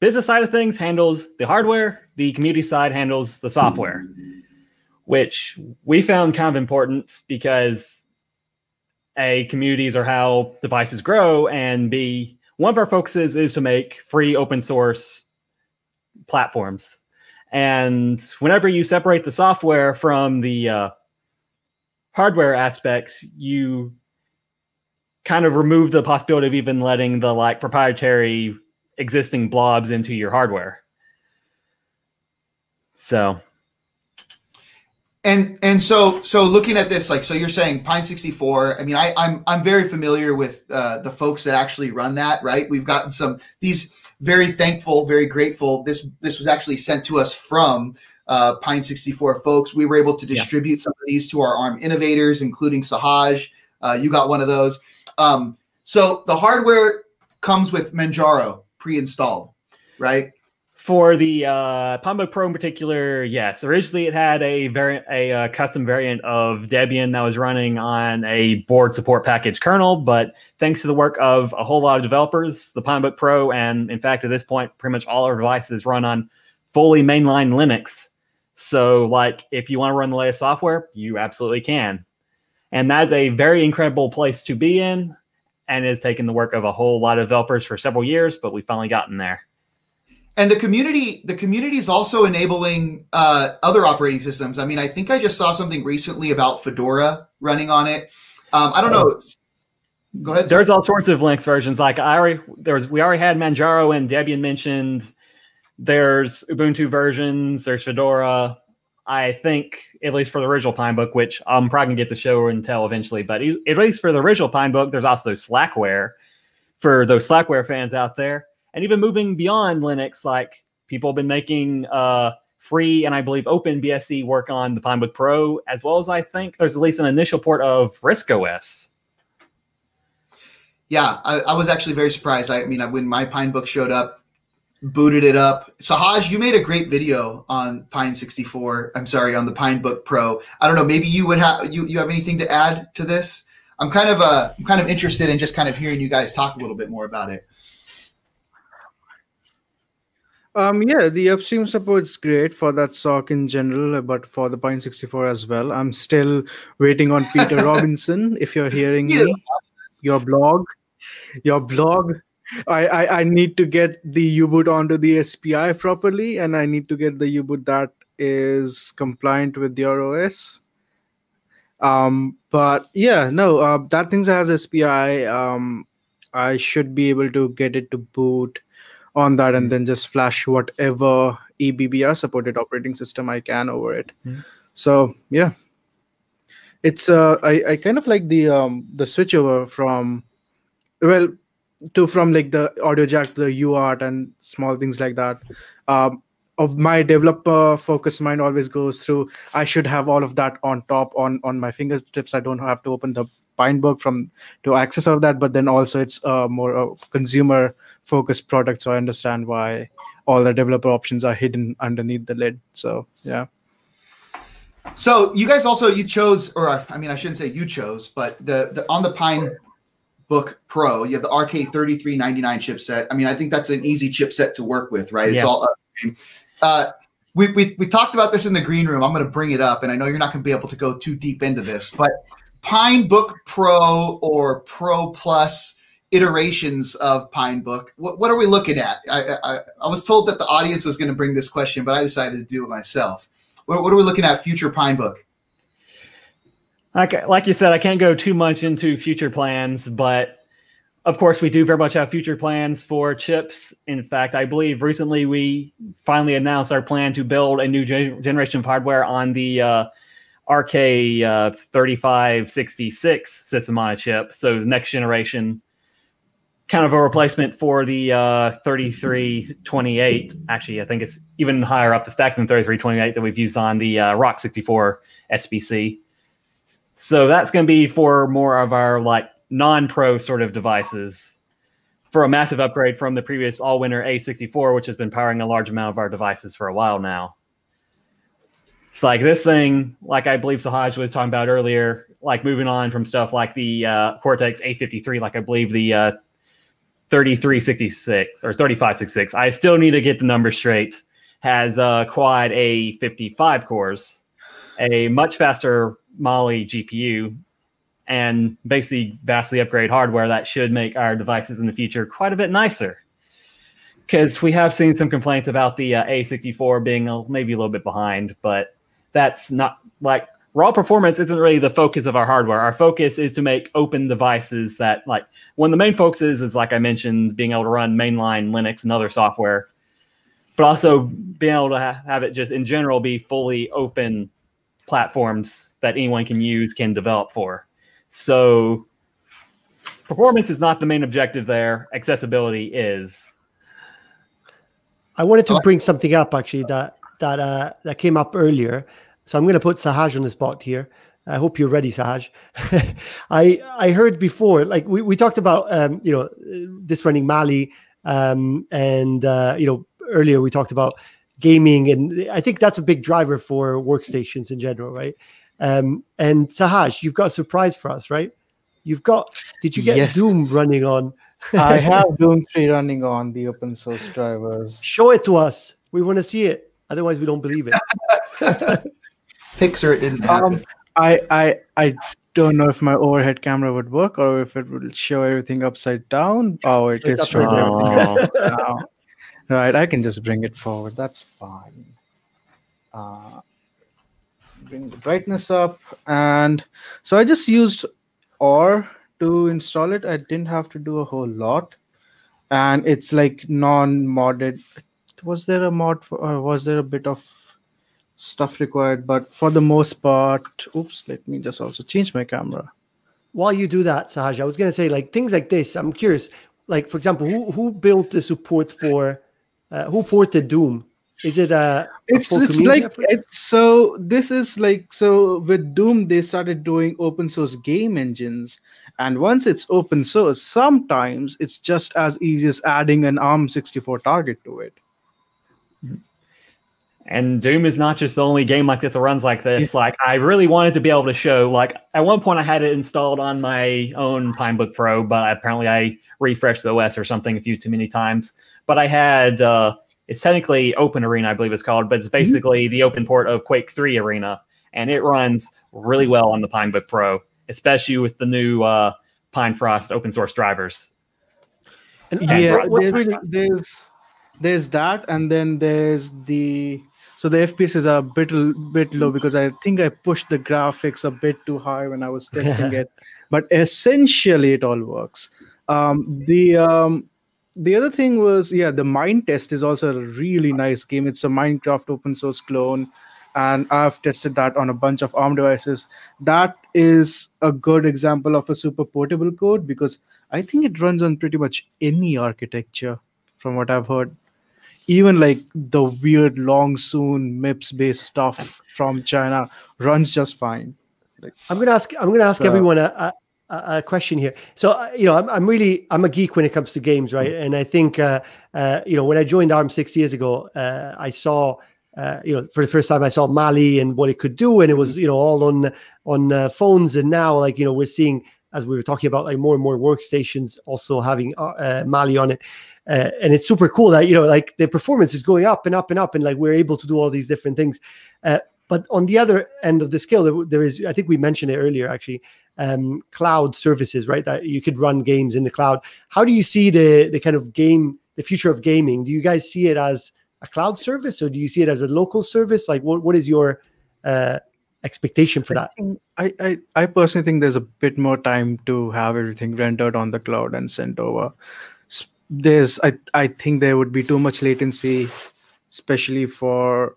business side of things handles the hardware, the community side handles the software, which we found kind of important because a communities are how devices grow, and B one of our focuses is to make free open source platforms. And whenever you separate the software from the uh, hardware aspects, you kind of remove the possibility of even letting the like proprietary existing blobs into your hardware. So. And and so so looking at this like so you're saying pine 64 i mean i i'm i'm very familiar with uh, the folks that actually run that right? We've gotten some these very thankful very grateful this this was actually sent to us from uh, pine 64 folks. We were able to distribute yeah. some of these to our arm innovators including sahaj. Uh, you got one of those um, so the hardware comes with manjaro pre-installed right for the uh, PineBook Pro in particular, yes. Originally, it had a variant, a uh, custom variant of Debian that was running on a board support package kernel. But thanks to the work of a whole lot of developers, the PineBook Pro, and in fact, at this point, pretty much all our devices run on fully mainline Linux. So, like, if you want to run the latest software, you absolutely can. And that's a very incredible place to be in and has taken the work of a whole lot of developers for several years, but we've finally gotten there. And the community, the community is also enabling uh, other operating systems. I mean, I think I just saw something recently about Fedora running on it. Um, I don't know. Go ahead. There's all sorts of Linux versions. Like I already, there was, we already had Manjaro and Debian mentioned. There's Ubuntu versions. There's Fedora. I think at least for the original Pinebook, which I'm probably gonna get the show and tell eventually, but at least for the original Pinebook, there's also Slackware for those Slackware fans out there, and even moving beyond Linux, like people have been making uh, free and I believe open BSD work on the Pinebook Pro, as well as I think there's at least an initial port of RISC-OS. Yeah, I, I was actually very surprised. I mean, when my Pinebook showed up, booted it up. Sahaj, you made a great video on Pine 64. I'm sorry, on the Pinebook Pro. I don't know, maybe you would have you you have anything to add to this? I'm kind of uh I'm kind of interested in just kind of hearing you guys talk a little bit more about it. Um, yeah, the upstream support is great for that SoC in general, but for the Pine 64 as well. I'm still waiting on Peter Robinson. If you're hearing me, your blog, your blog I, I, I need to get the U-boot onto the SPI properly, and I need to get the U-boot that is compliant with your OS. Um, but yeah, no, uh, that thing has SPI. Um, I should be able to get it to boot on that, and then just flash whatever EBBR supported operating system I can over it. Mm-hmm. So yeah, it's uh, I I kind of like the um the switchover from well to from like the audio jack to the UART and small things like that. Um, of my developer focus mind always goes through i should have all of that on top on on my fingertips. I don't have to open the pinebook from to access all that but then also it's more a consumer focused product so i understand why all the developer options are hidden underneath the lid. So yeah. So you guys also you chose or i mean i shouldn't say you chose but the, the on the pine Book Pro. You have the RK3399 chipset. I mean, I think that's an easy chipset to work with, right? It's all uh, we, we, we talked about this in the green room. I'm going to bring it up, and I know you're not going to be able to go too deep into this, but Pinebook Pro or Pro Plus iterations of Pinebook, what, what are we looking at? I, I, I was told that the audience was going to bring this question, but I decided to do it myself. What, what are we looking at future Pinebook? Like, like you said, I can't go too much into future plans, but of course, we do very much have future plans for chips. In fact, I believe recently we finally announced our plan to build a new gen- generation of hardware on the uh, RK uh, 3566 system on a chip. So, next generation, kind of a replacement for the uh, 3328. Actually, I think it's even higher up the stack than 3328 that we've used on the uh, ROCK64 SBC. So that's going to be for more of our like non-pro sort of devices for a massive upgrade from the previous Allwinner A64, which has been powering a large amount of our devices for a while now. It's like this thing, like I believe Sahaj was talking about earlier, like moving on from stuff like the uh, Cortex A53, like I believe the uh, 3366 or 3566. I still need to get the number straight. Has uh, quad A55 cores, a much faster Mali GPU and basically vastly upgrade hardware that should make our devices in the future quite a bit nicer. Because we have seen some complaints about the uh, A64 being a, maybe a little bit behind, but that's not like raw performance isn't really the focus of our hardware. Our focus is to make open devices that like one of the main focuses is like I mentioned, being able to run mainline Linux and other software, but also being able to ha- have it just in general be fully open platforms that anyone can use can develop for. So performance is not the main objective there. Accessibility is. I wanted to bring something up actually that that uh, that came up earlier. So I'm going to put Sahaj on the spot here. I hope you're ready, Sahaj. I I heard before, like we, we talked about, um, you know, this running Mali, um, and uh, you know, earlier we talked about gaming, and I think that's a big driver for workstations in general, right? Um, and Sahaj, you've got a surprise for us, right? You've got. Did you get yes. Doom running on? I have Doom 3 running on the open source drivers. Show it to us. We want to see it. Otherwise, we don't believe it. Pixar, it didn't um, happen. Um, I I I don't know if my overhead camera would work or if it will show everything upside down. Oh, it it's is showing everything down. Right, I can just bring it forward. That's fine. Uh, bring the brightness up, and so I just used AUR to install it. I didn't have to do a whole lot, and it's like non-modded. Was there a mod for, or was there a bit of stuff required, but for the most part, oops, let me just also change my camera. While you do that, Sahaj, I was going to say like things like this. I'm curious, like for example, who who built the support for, uh, who ported Doom? Is it a? It's it's like it's, so. This is like so with Doom, they started doing open source game engines, and once it's open source, sometimes it's just as easy as adding an ARM64 target to it. And Doom is not just the only game like this that runs like this. Yeah. Like I really wanted to be able to show. Like at one point, I had it installed on my own Pinebook Pro, but apparently I refreshed the OS or something a few too many times. But I had uh, it's technically OpenArena, I believe it's called, but it's mm-hmm. basically mm-hmm. the open port of Quake Three Arena, and it runs really well on the Pinebook Pro, especially with the new uh, Panfrost open source drivers. And, yeah, there's, there's there's that, and then there's the so the fps is a bit bit low because i think i pushed the graphics a bit too high when i was testing it. But essentially it all works. Um, the um, the other thing was yeah the Minetest is also a really nice game. It's a minecraft open source clone and i've tested that on a bunch of arm devices. That is a good example of a super portable code because i think it runs on pretty much any architecture from what i've heard even like the weird Loongson MIPS based stuff from China runs just fine. Like, I'm gonna ask. I'm gonna ask everyone a, a, a, question here. So uh, you know, I'm, I'm really I'm a geek when it comes to games, right? And I think uh, uh, you know when I joined ARM six years ago, uh, I saw. Uh, you know, for the first time, I saw Mali and what it could do, and it was you know all on on uh, phones. And now, like you know, we're seeing as we were talking about, like more and more workstations also having Mali on it. Uh, and it's super cool that you know like the performance is going up and up and up and like we're able to do all these different things. Uh, but on the other end of the scale there, there is i think we mentioned it earlier actually um, cloud services right that you could run games in the cloud. How do you see the the kind of game the future of gaming? Do you guys see it as a cloud service or do you see it as a local service? Like what, what is your uh, expectation for that? I, I i personally think there's a bit more time to have everything rendered on the cloud and sent over there's I, I think there would be too much latency especially for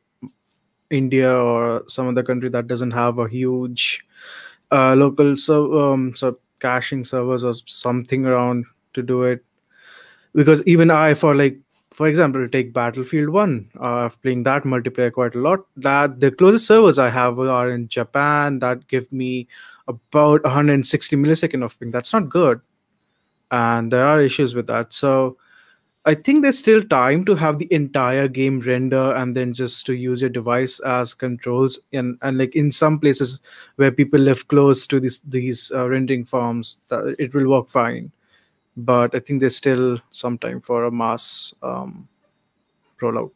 india or some other country that doesn't have a huge uh, local so um so caching servers or something around to do it. Because even i for like for example take battlefield 1 uh, i've playing that multiplayer quite a lot. That the closest servers i have are in japan. That give me about 160 millisecond of ping. That's not good and there are issues with that. So i think there's still time to have the entire game render and then just to use your device as controls and and like in some places where people live close to these these uh, rendering farms it will work fine. But i think there's still some time for a mass um, rollout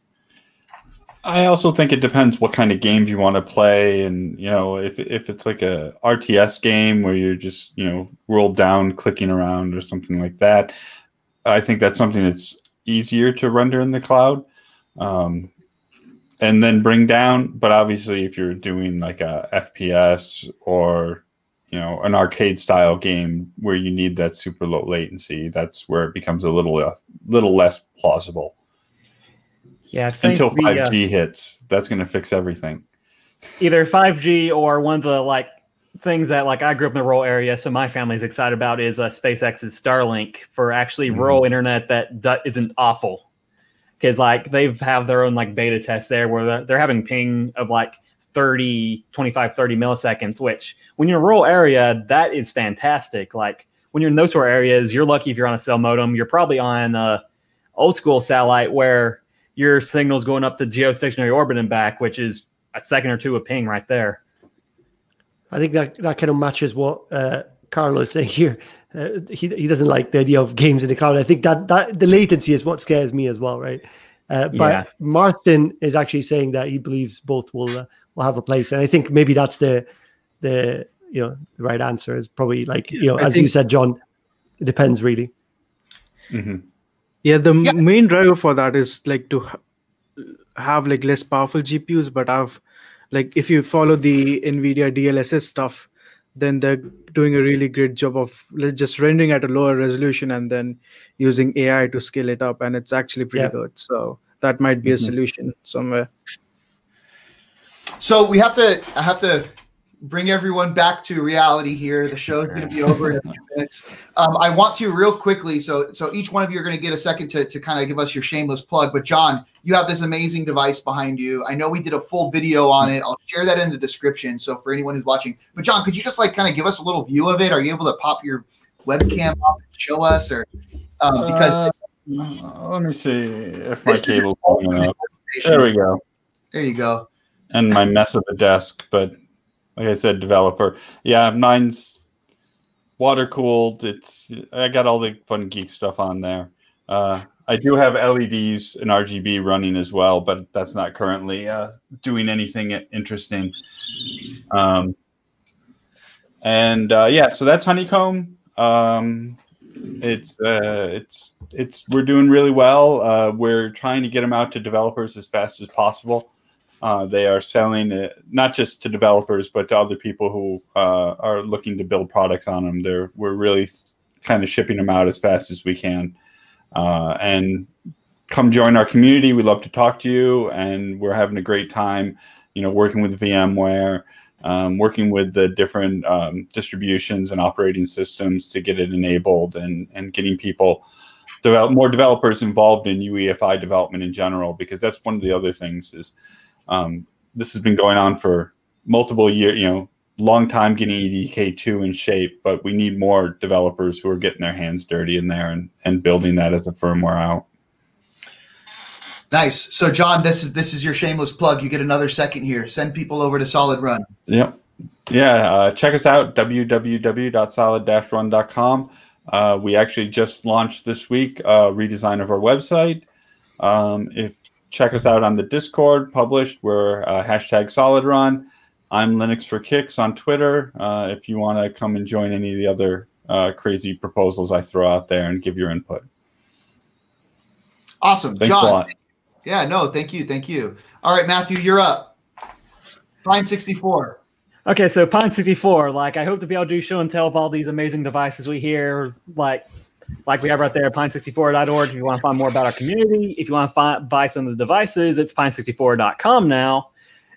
I also think it depends what kind of games you want to play, and you know, if if it's like a RTS game where you're just you know rolled down, clicking around, or something like that, I think that's something that's easier to render in the cloud, um, and then bring down. But obviously, if you're doing like a FPS or you know an arcade style game where you need that super low latency, that's where it becomes a little uh, little less plausible. Yeah, until five G uh, hits, that's going to fix everything. Either five G or one of the like things that like I grew up in the rural area, so my family's excited about is uh, SpaceX's Starlink for actually mm. rural internet that d- isn't awful. Because like they've have their own like beta test there where they're, they're having ping of like 30, 25, 30 milliseconds, which when you're in a rural area, that is fantastic. Like when you're in those sort of areas, you're lucky if you're on a cell modem. You're probably on a old school satellite where your signal's going up to geostationary orbit and back, which is a second or two of ping right there. I think that that kind of matches what uh, Carlo is saying here. Uh, he he doesn't like the idea of games in the cloud. I think that that the latency is what scares me as well, right? Uh, but yeah. Martin is actually saying that he believes both will uh, will have a place, and I think maybe that's the the you know the right answer is probably like you know I as think, you said jon it depends really mm-hmm. Yeah the yeah. main driver for that is like to have like less powerful gpus but i've like if you follow the nvidia dlss stuff then they're doing a really great job of just rendering at a lower resolution and then using ai to scale it up and it's actually pretty yeah. good so that might be a mm-hmm. solution somewhere so we have to i have to bring everyone back to reality here. The show is going to be over in a few minutes. Um, I want to real quickly. So, so each one of you are going to get a second to, to kind of give us your shameless plug. But Jon, you have this amazing device behind you. I know we did a full video on it. I'll share that in the description. So for anyone who's watching, but Jon, could you just like kind of give us a little view of it? Are you able to pop your webcam up and show us, or um, because uh, let me see if my cable. There we go. There you go. And my mess of a desk, but like I said, developer. Yeah, mine's water cooled. It's I got all the fun geek stuff on there. Uh, I do have LEDs and RGB running as well, but that's not currently uh, doing anything interesting. Um, and uh, yeah, so that's Honeycomb. Um, it's uh, it's it's we're doing really well. Uh, we're trying to get them out to developers as fast as possible. Uh, they are selling it not just to developers, but to other people who uh, are looking to build products on them. They're, we're really kind of shipping them out as fast as we can. Uh, and come join our community. We love to talk to you, and we're having a great time. You know, working with VMware, um, working with the different um, distributions and operating systems to get it enabled, and and getting people develop more developers involved in UEFI development in general. Because that's one of the other things is um, this has been going on for multiple years, you know, long time getting EDK2 in shape, but we need more developers who are getting their hands dirty in there and, and building that as a firmware out. Nice. So Jon, this is this is your shameless plug. You get another second here. Send people over to SolidRun. Yep. Yeah. Uh, check us out www.solid-run.com. Uh, we actually just launched this week a redesign of our website. Um, if check us out on the Discord published. We're uh, hashtag SolidRun. I'm Linux for Kicks on Twitter. Uh, if you want to come and join any of the other uh, crazy proposals I throw out there and give your input. Awesome, Thanks Jon. Yeah, no, thank you, thank you. All right, Matthew, you're up. Pine 64. Okay, so Pine 64, like I hope to be able to do show and tell of all these amazing devices we hear, like like we have right there, pine64.org. If you want to find more about our community, if you want to find, buy some of the devices, it's pine64.com now.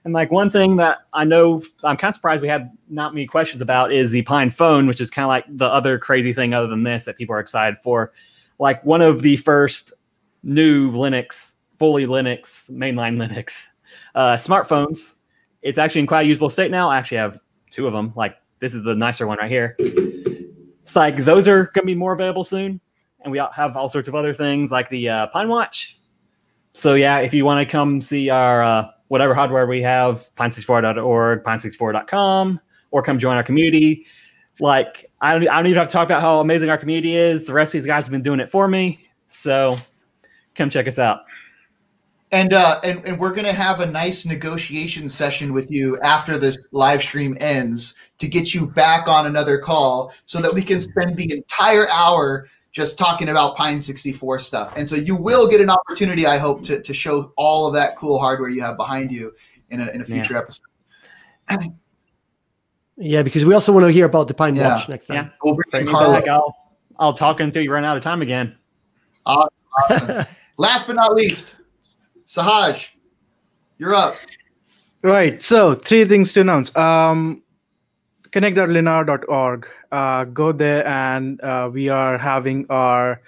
And like one thing that I know I'm kind of surprised we had not many questions about is the Pine phone, which is kind of like the other crazy thing other than this that people are excited for. Like one of the first new Linux, fully Linux, mainline Linux uh, smartphones. It's actually in quite a usable state now. I actually have two of them. Like this is the nicer one right here it's like those are going to be more available soon, and we have all sorts of other things like the uh, Pine Watch. So yeah, if you want to come see our uh, whatever hardware we have, pine64.org, pine64.com, or come join our community. Like I don't, I don't even have to talk about how amazing our community is. The rest of these guys have been doing it for me. So come check us out. And, uh, and and we're gonna have a nice negotiation session with you after this live stream ends to get you back on another call so that we can spend the entire hour just talking about Pine 64 stuff. And so you will get an opportunity, I hope, to, to show all of that cool hardware you have behind you in a, in a future yeah. episode. yeah, because we also want to hear about the Pine yeah. Watch next time. Yeah. We'll bring back. I'll, I'll talk until you run out of time again. Awesome. Last but not least, Sahaj, you're up. Right. So three things to announce. Um, connect.linaro.org. Uh, go there, and uh, we are having our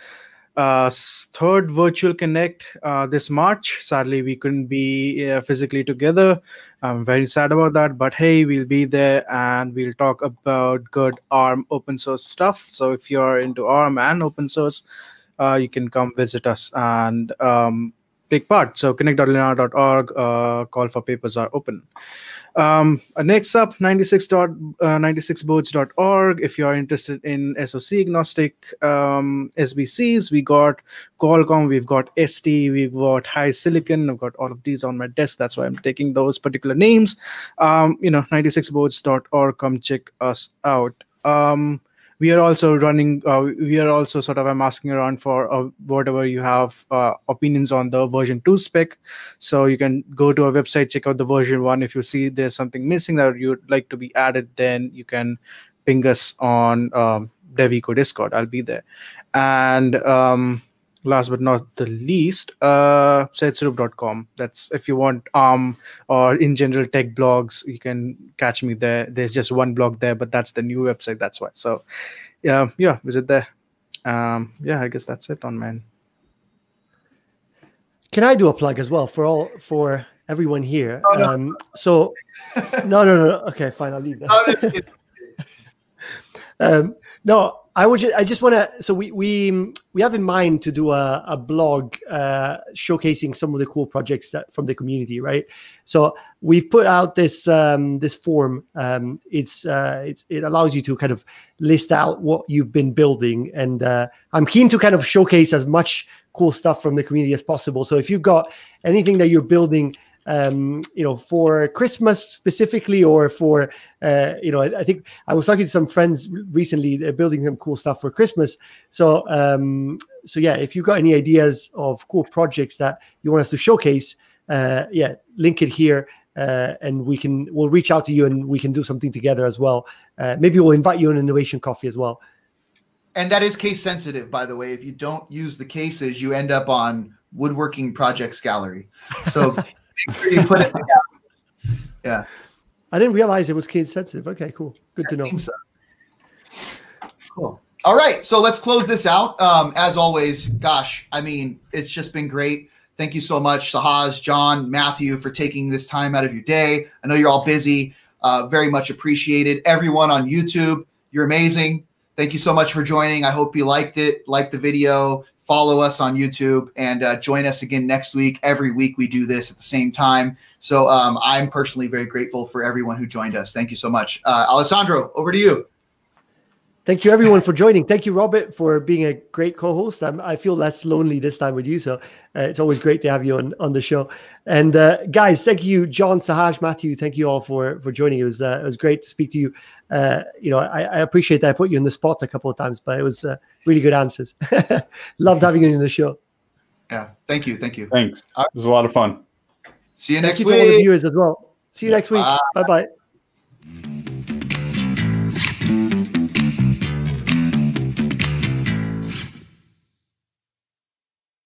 uh, third virtual connect uh, this March. Sadly, we couldn't be uh, physically together. I'm very sad about that. But hey, we'll be there, and we'll talk about good ARM open source stuff. So if you're into ARM and open source, uh, you can come visit us and. Um, take part. So connect.linaro.org, uh, call for papers are open. Um, uh, next up, 96 dot, uh, 96boards.org. If you are interested in SoC agnostic um, SBCs, we got Qualcomm, we've got ST, we've got HiSilicon. I've got all of these on my desk. That's why I'm taking those particular names. Um, you know, 96boards.org. Come check us out. Um, we are also running uh, we are also sort of i'm asking around for uh, whatever you have uh, opinions on the version 2 spec. So you can go to our website check out the version 1 if you see there's something missing that you'd like to be added then you can ping us on um, DevEco discord. I'll be there. And um, last but not the least, uh, sahajsarup.com. That's if you want ARM or in general tech blogs, you can catch me there. There's just one blog there, but that's the new website. That's why. So, yeah, yeah, visit there. Um, yeah, I guess that's it on man. Can I do a plug as well for all for everyone here? Oh, no. Um, so, no, no, no, no. Okay, fine. I'll leave that. um, no, I would. Just, I just want to. So we we we have in mind to do a, a blog uh, showcasing some of the cool projects that from the community, right? So we've put out this um, this form. Um, it's uh, it's it allows you to kind of list out what you've been building, and uh, I'm keen to kind of showcase as much cool stuff from the community as possible. So if you've got anything that you're building um, you know, for Christmas specifically, or for, uh, you know, I, I, think I was talking to some friends recently. They're building some cool stuff for Christmas. So, um, so yeah, if you've got any ideas of cool projects that you want us to showcase, uh, yeah, link it here, uh, and we can we'll reach out to you and we can do something together as well. Uh, maybe we'll invite you on innovation coffee as well. And that is case sensitive, by the way. If you don't use the cases, you end up on woodworking projects gallery. So you put it Yeah. I didn't realize it was case sensitive. Okay, cool. Good to know. So. Cool. All right, so let's close this out. Um, as always, gosh, I mean, it's just been great. Thank you so much, Sahaj, Jon, Matthew, for taking this time out of your day. I know you're all busy. Uh, very much appreciated. Everyone on YouTube, you're amazing. Thank you so much for joining. I hope you liked it, Like the video, follow us on YouTube and uh, join us again next week. Every week we do this at the same time. So um, I'm personally very grateful for everyone who joined us. Thank you so much. Uh, Alessandro, over to you. Thank you, everyone, for joining. Thank you, Robert, for being a great co-host. I'm, i feel less lonely this time with you, so uh, it's always great to have you on, on the show. And uh, guys, thank you, Jon, Sahaj, Matthew. Thank you all for for joining. It was uh, it was great to speak to you. Uh, you know, I, I, appreciate that I put you in the spot a couple of times, but it was uh, really good answers. Loved having you in the show. Yeah, thank you, thank you. Thanks. It was a lot of fun. See you next thank week. You to all the viewers as well. See you next week. Bye bye.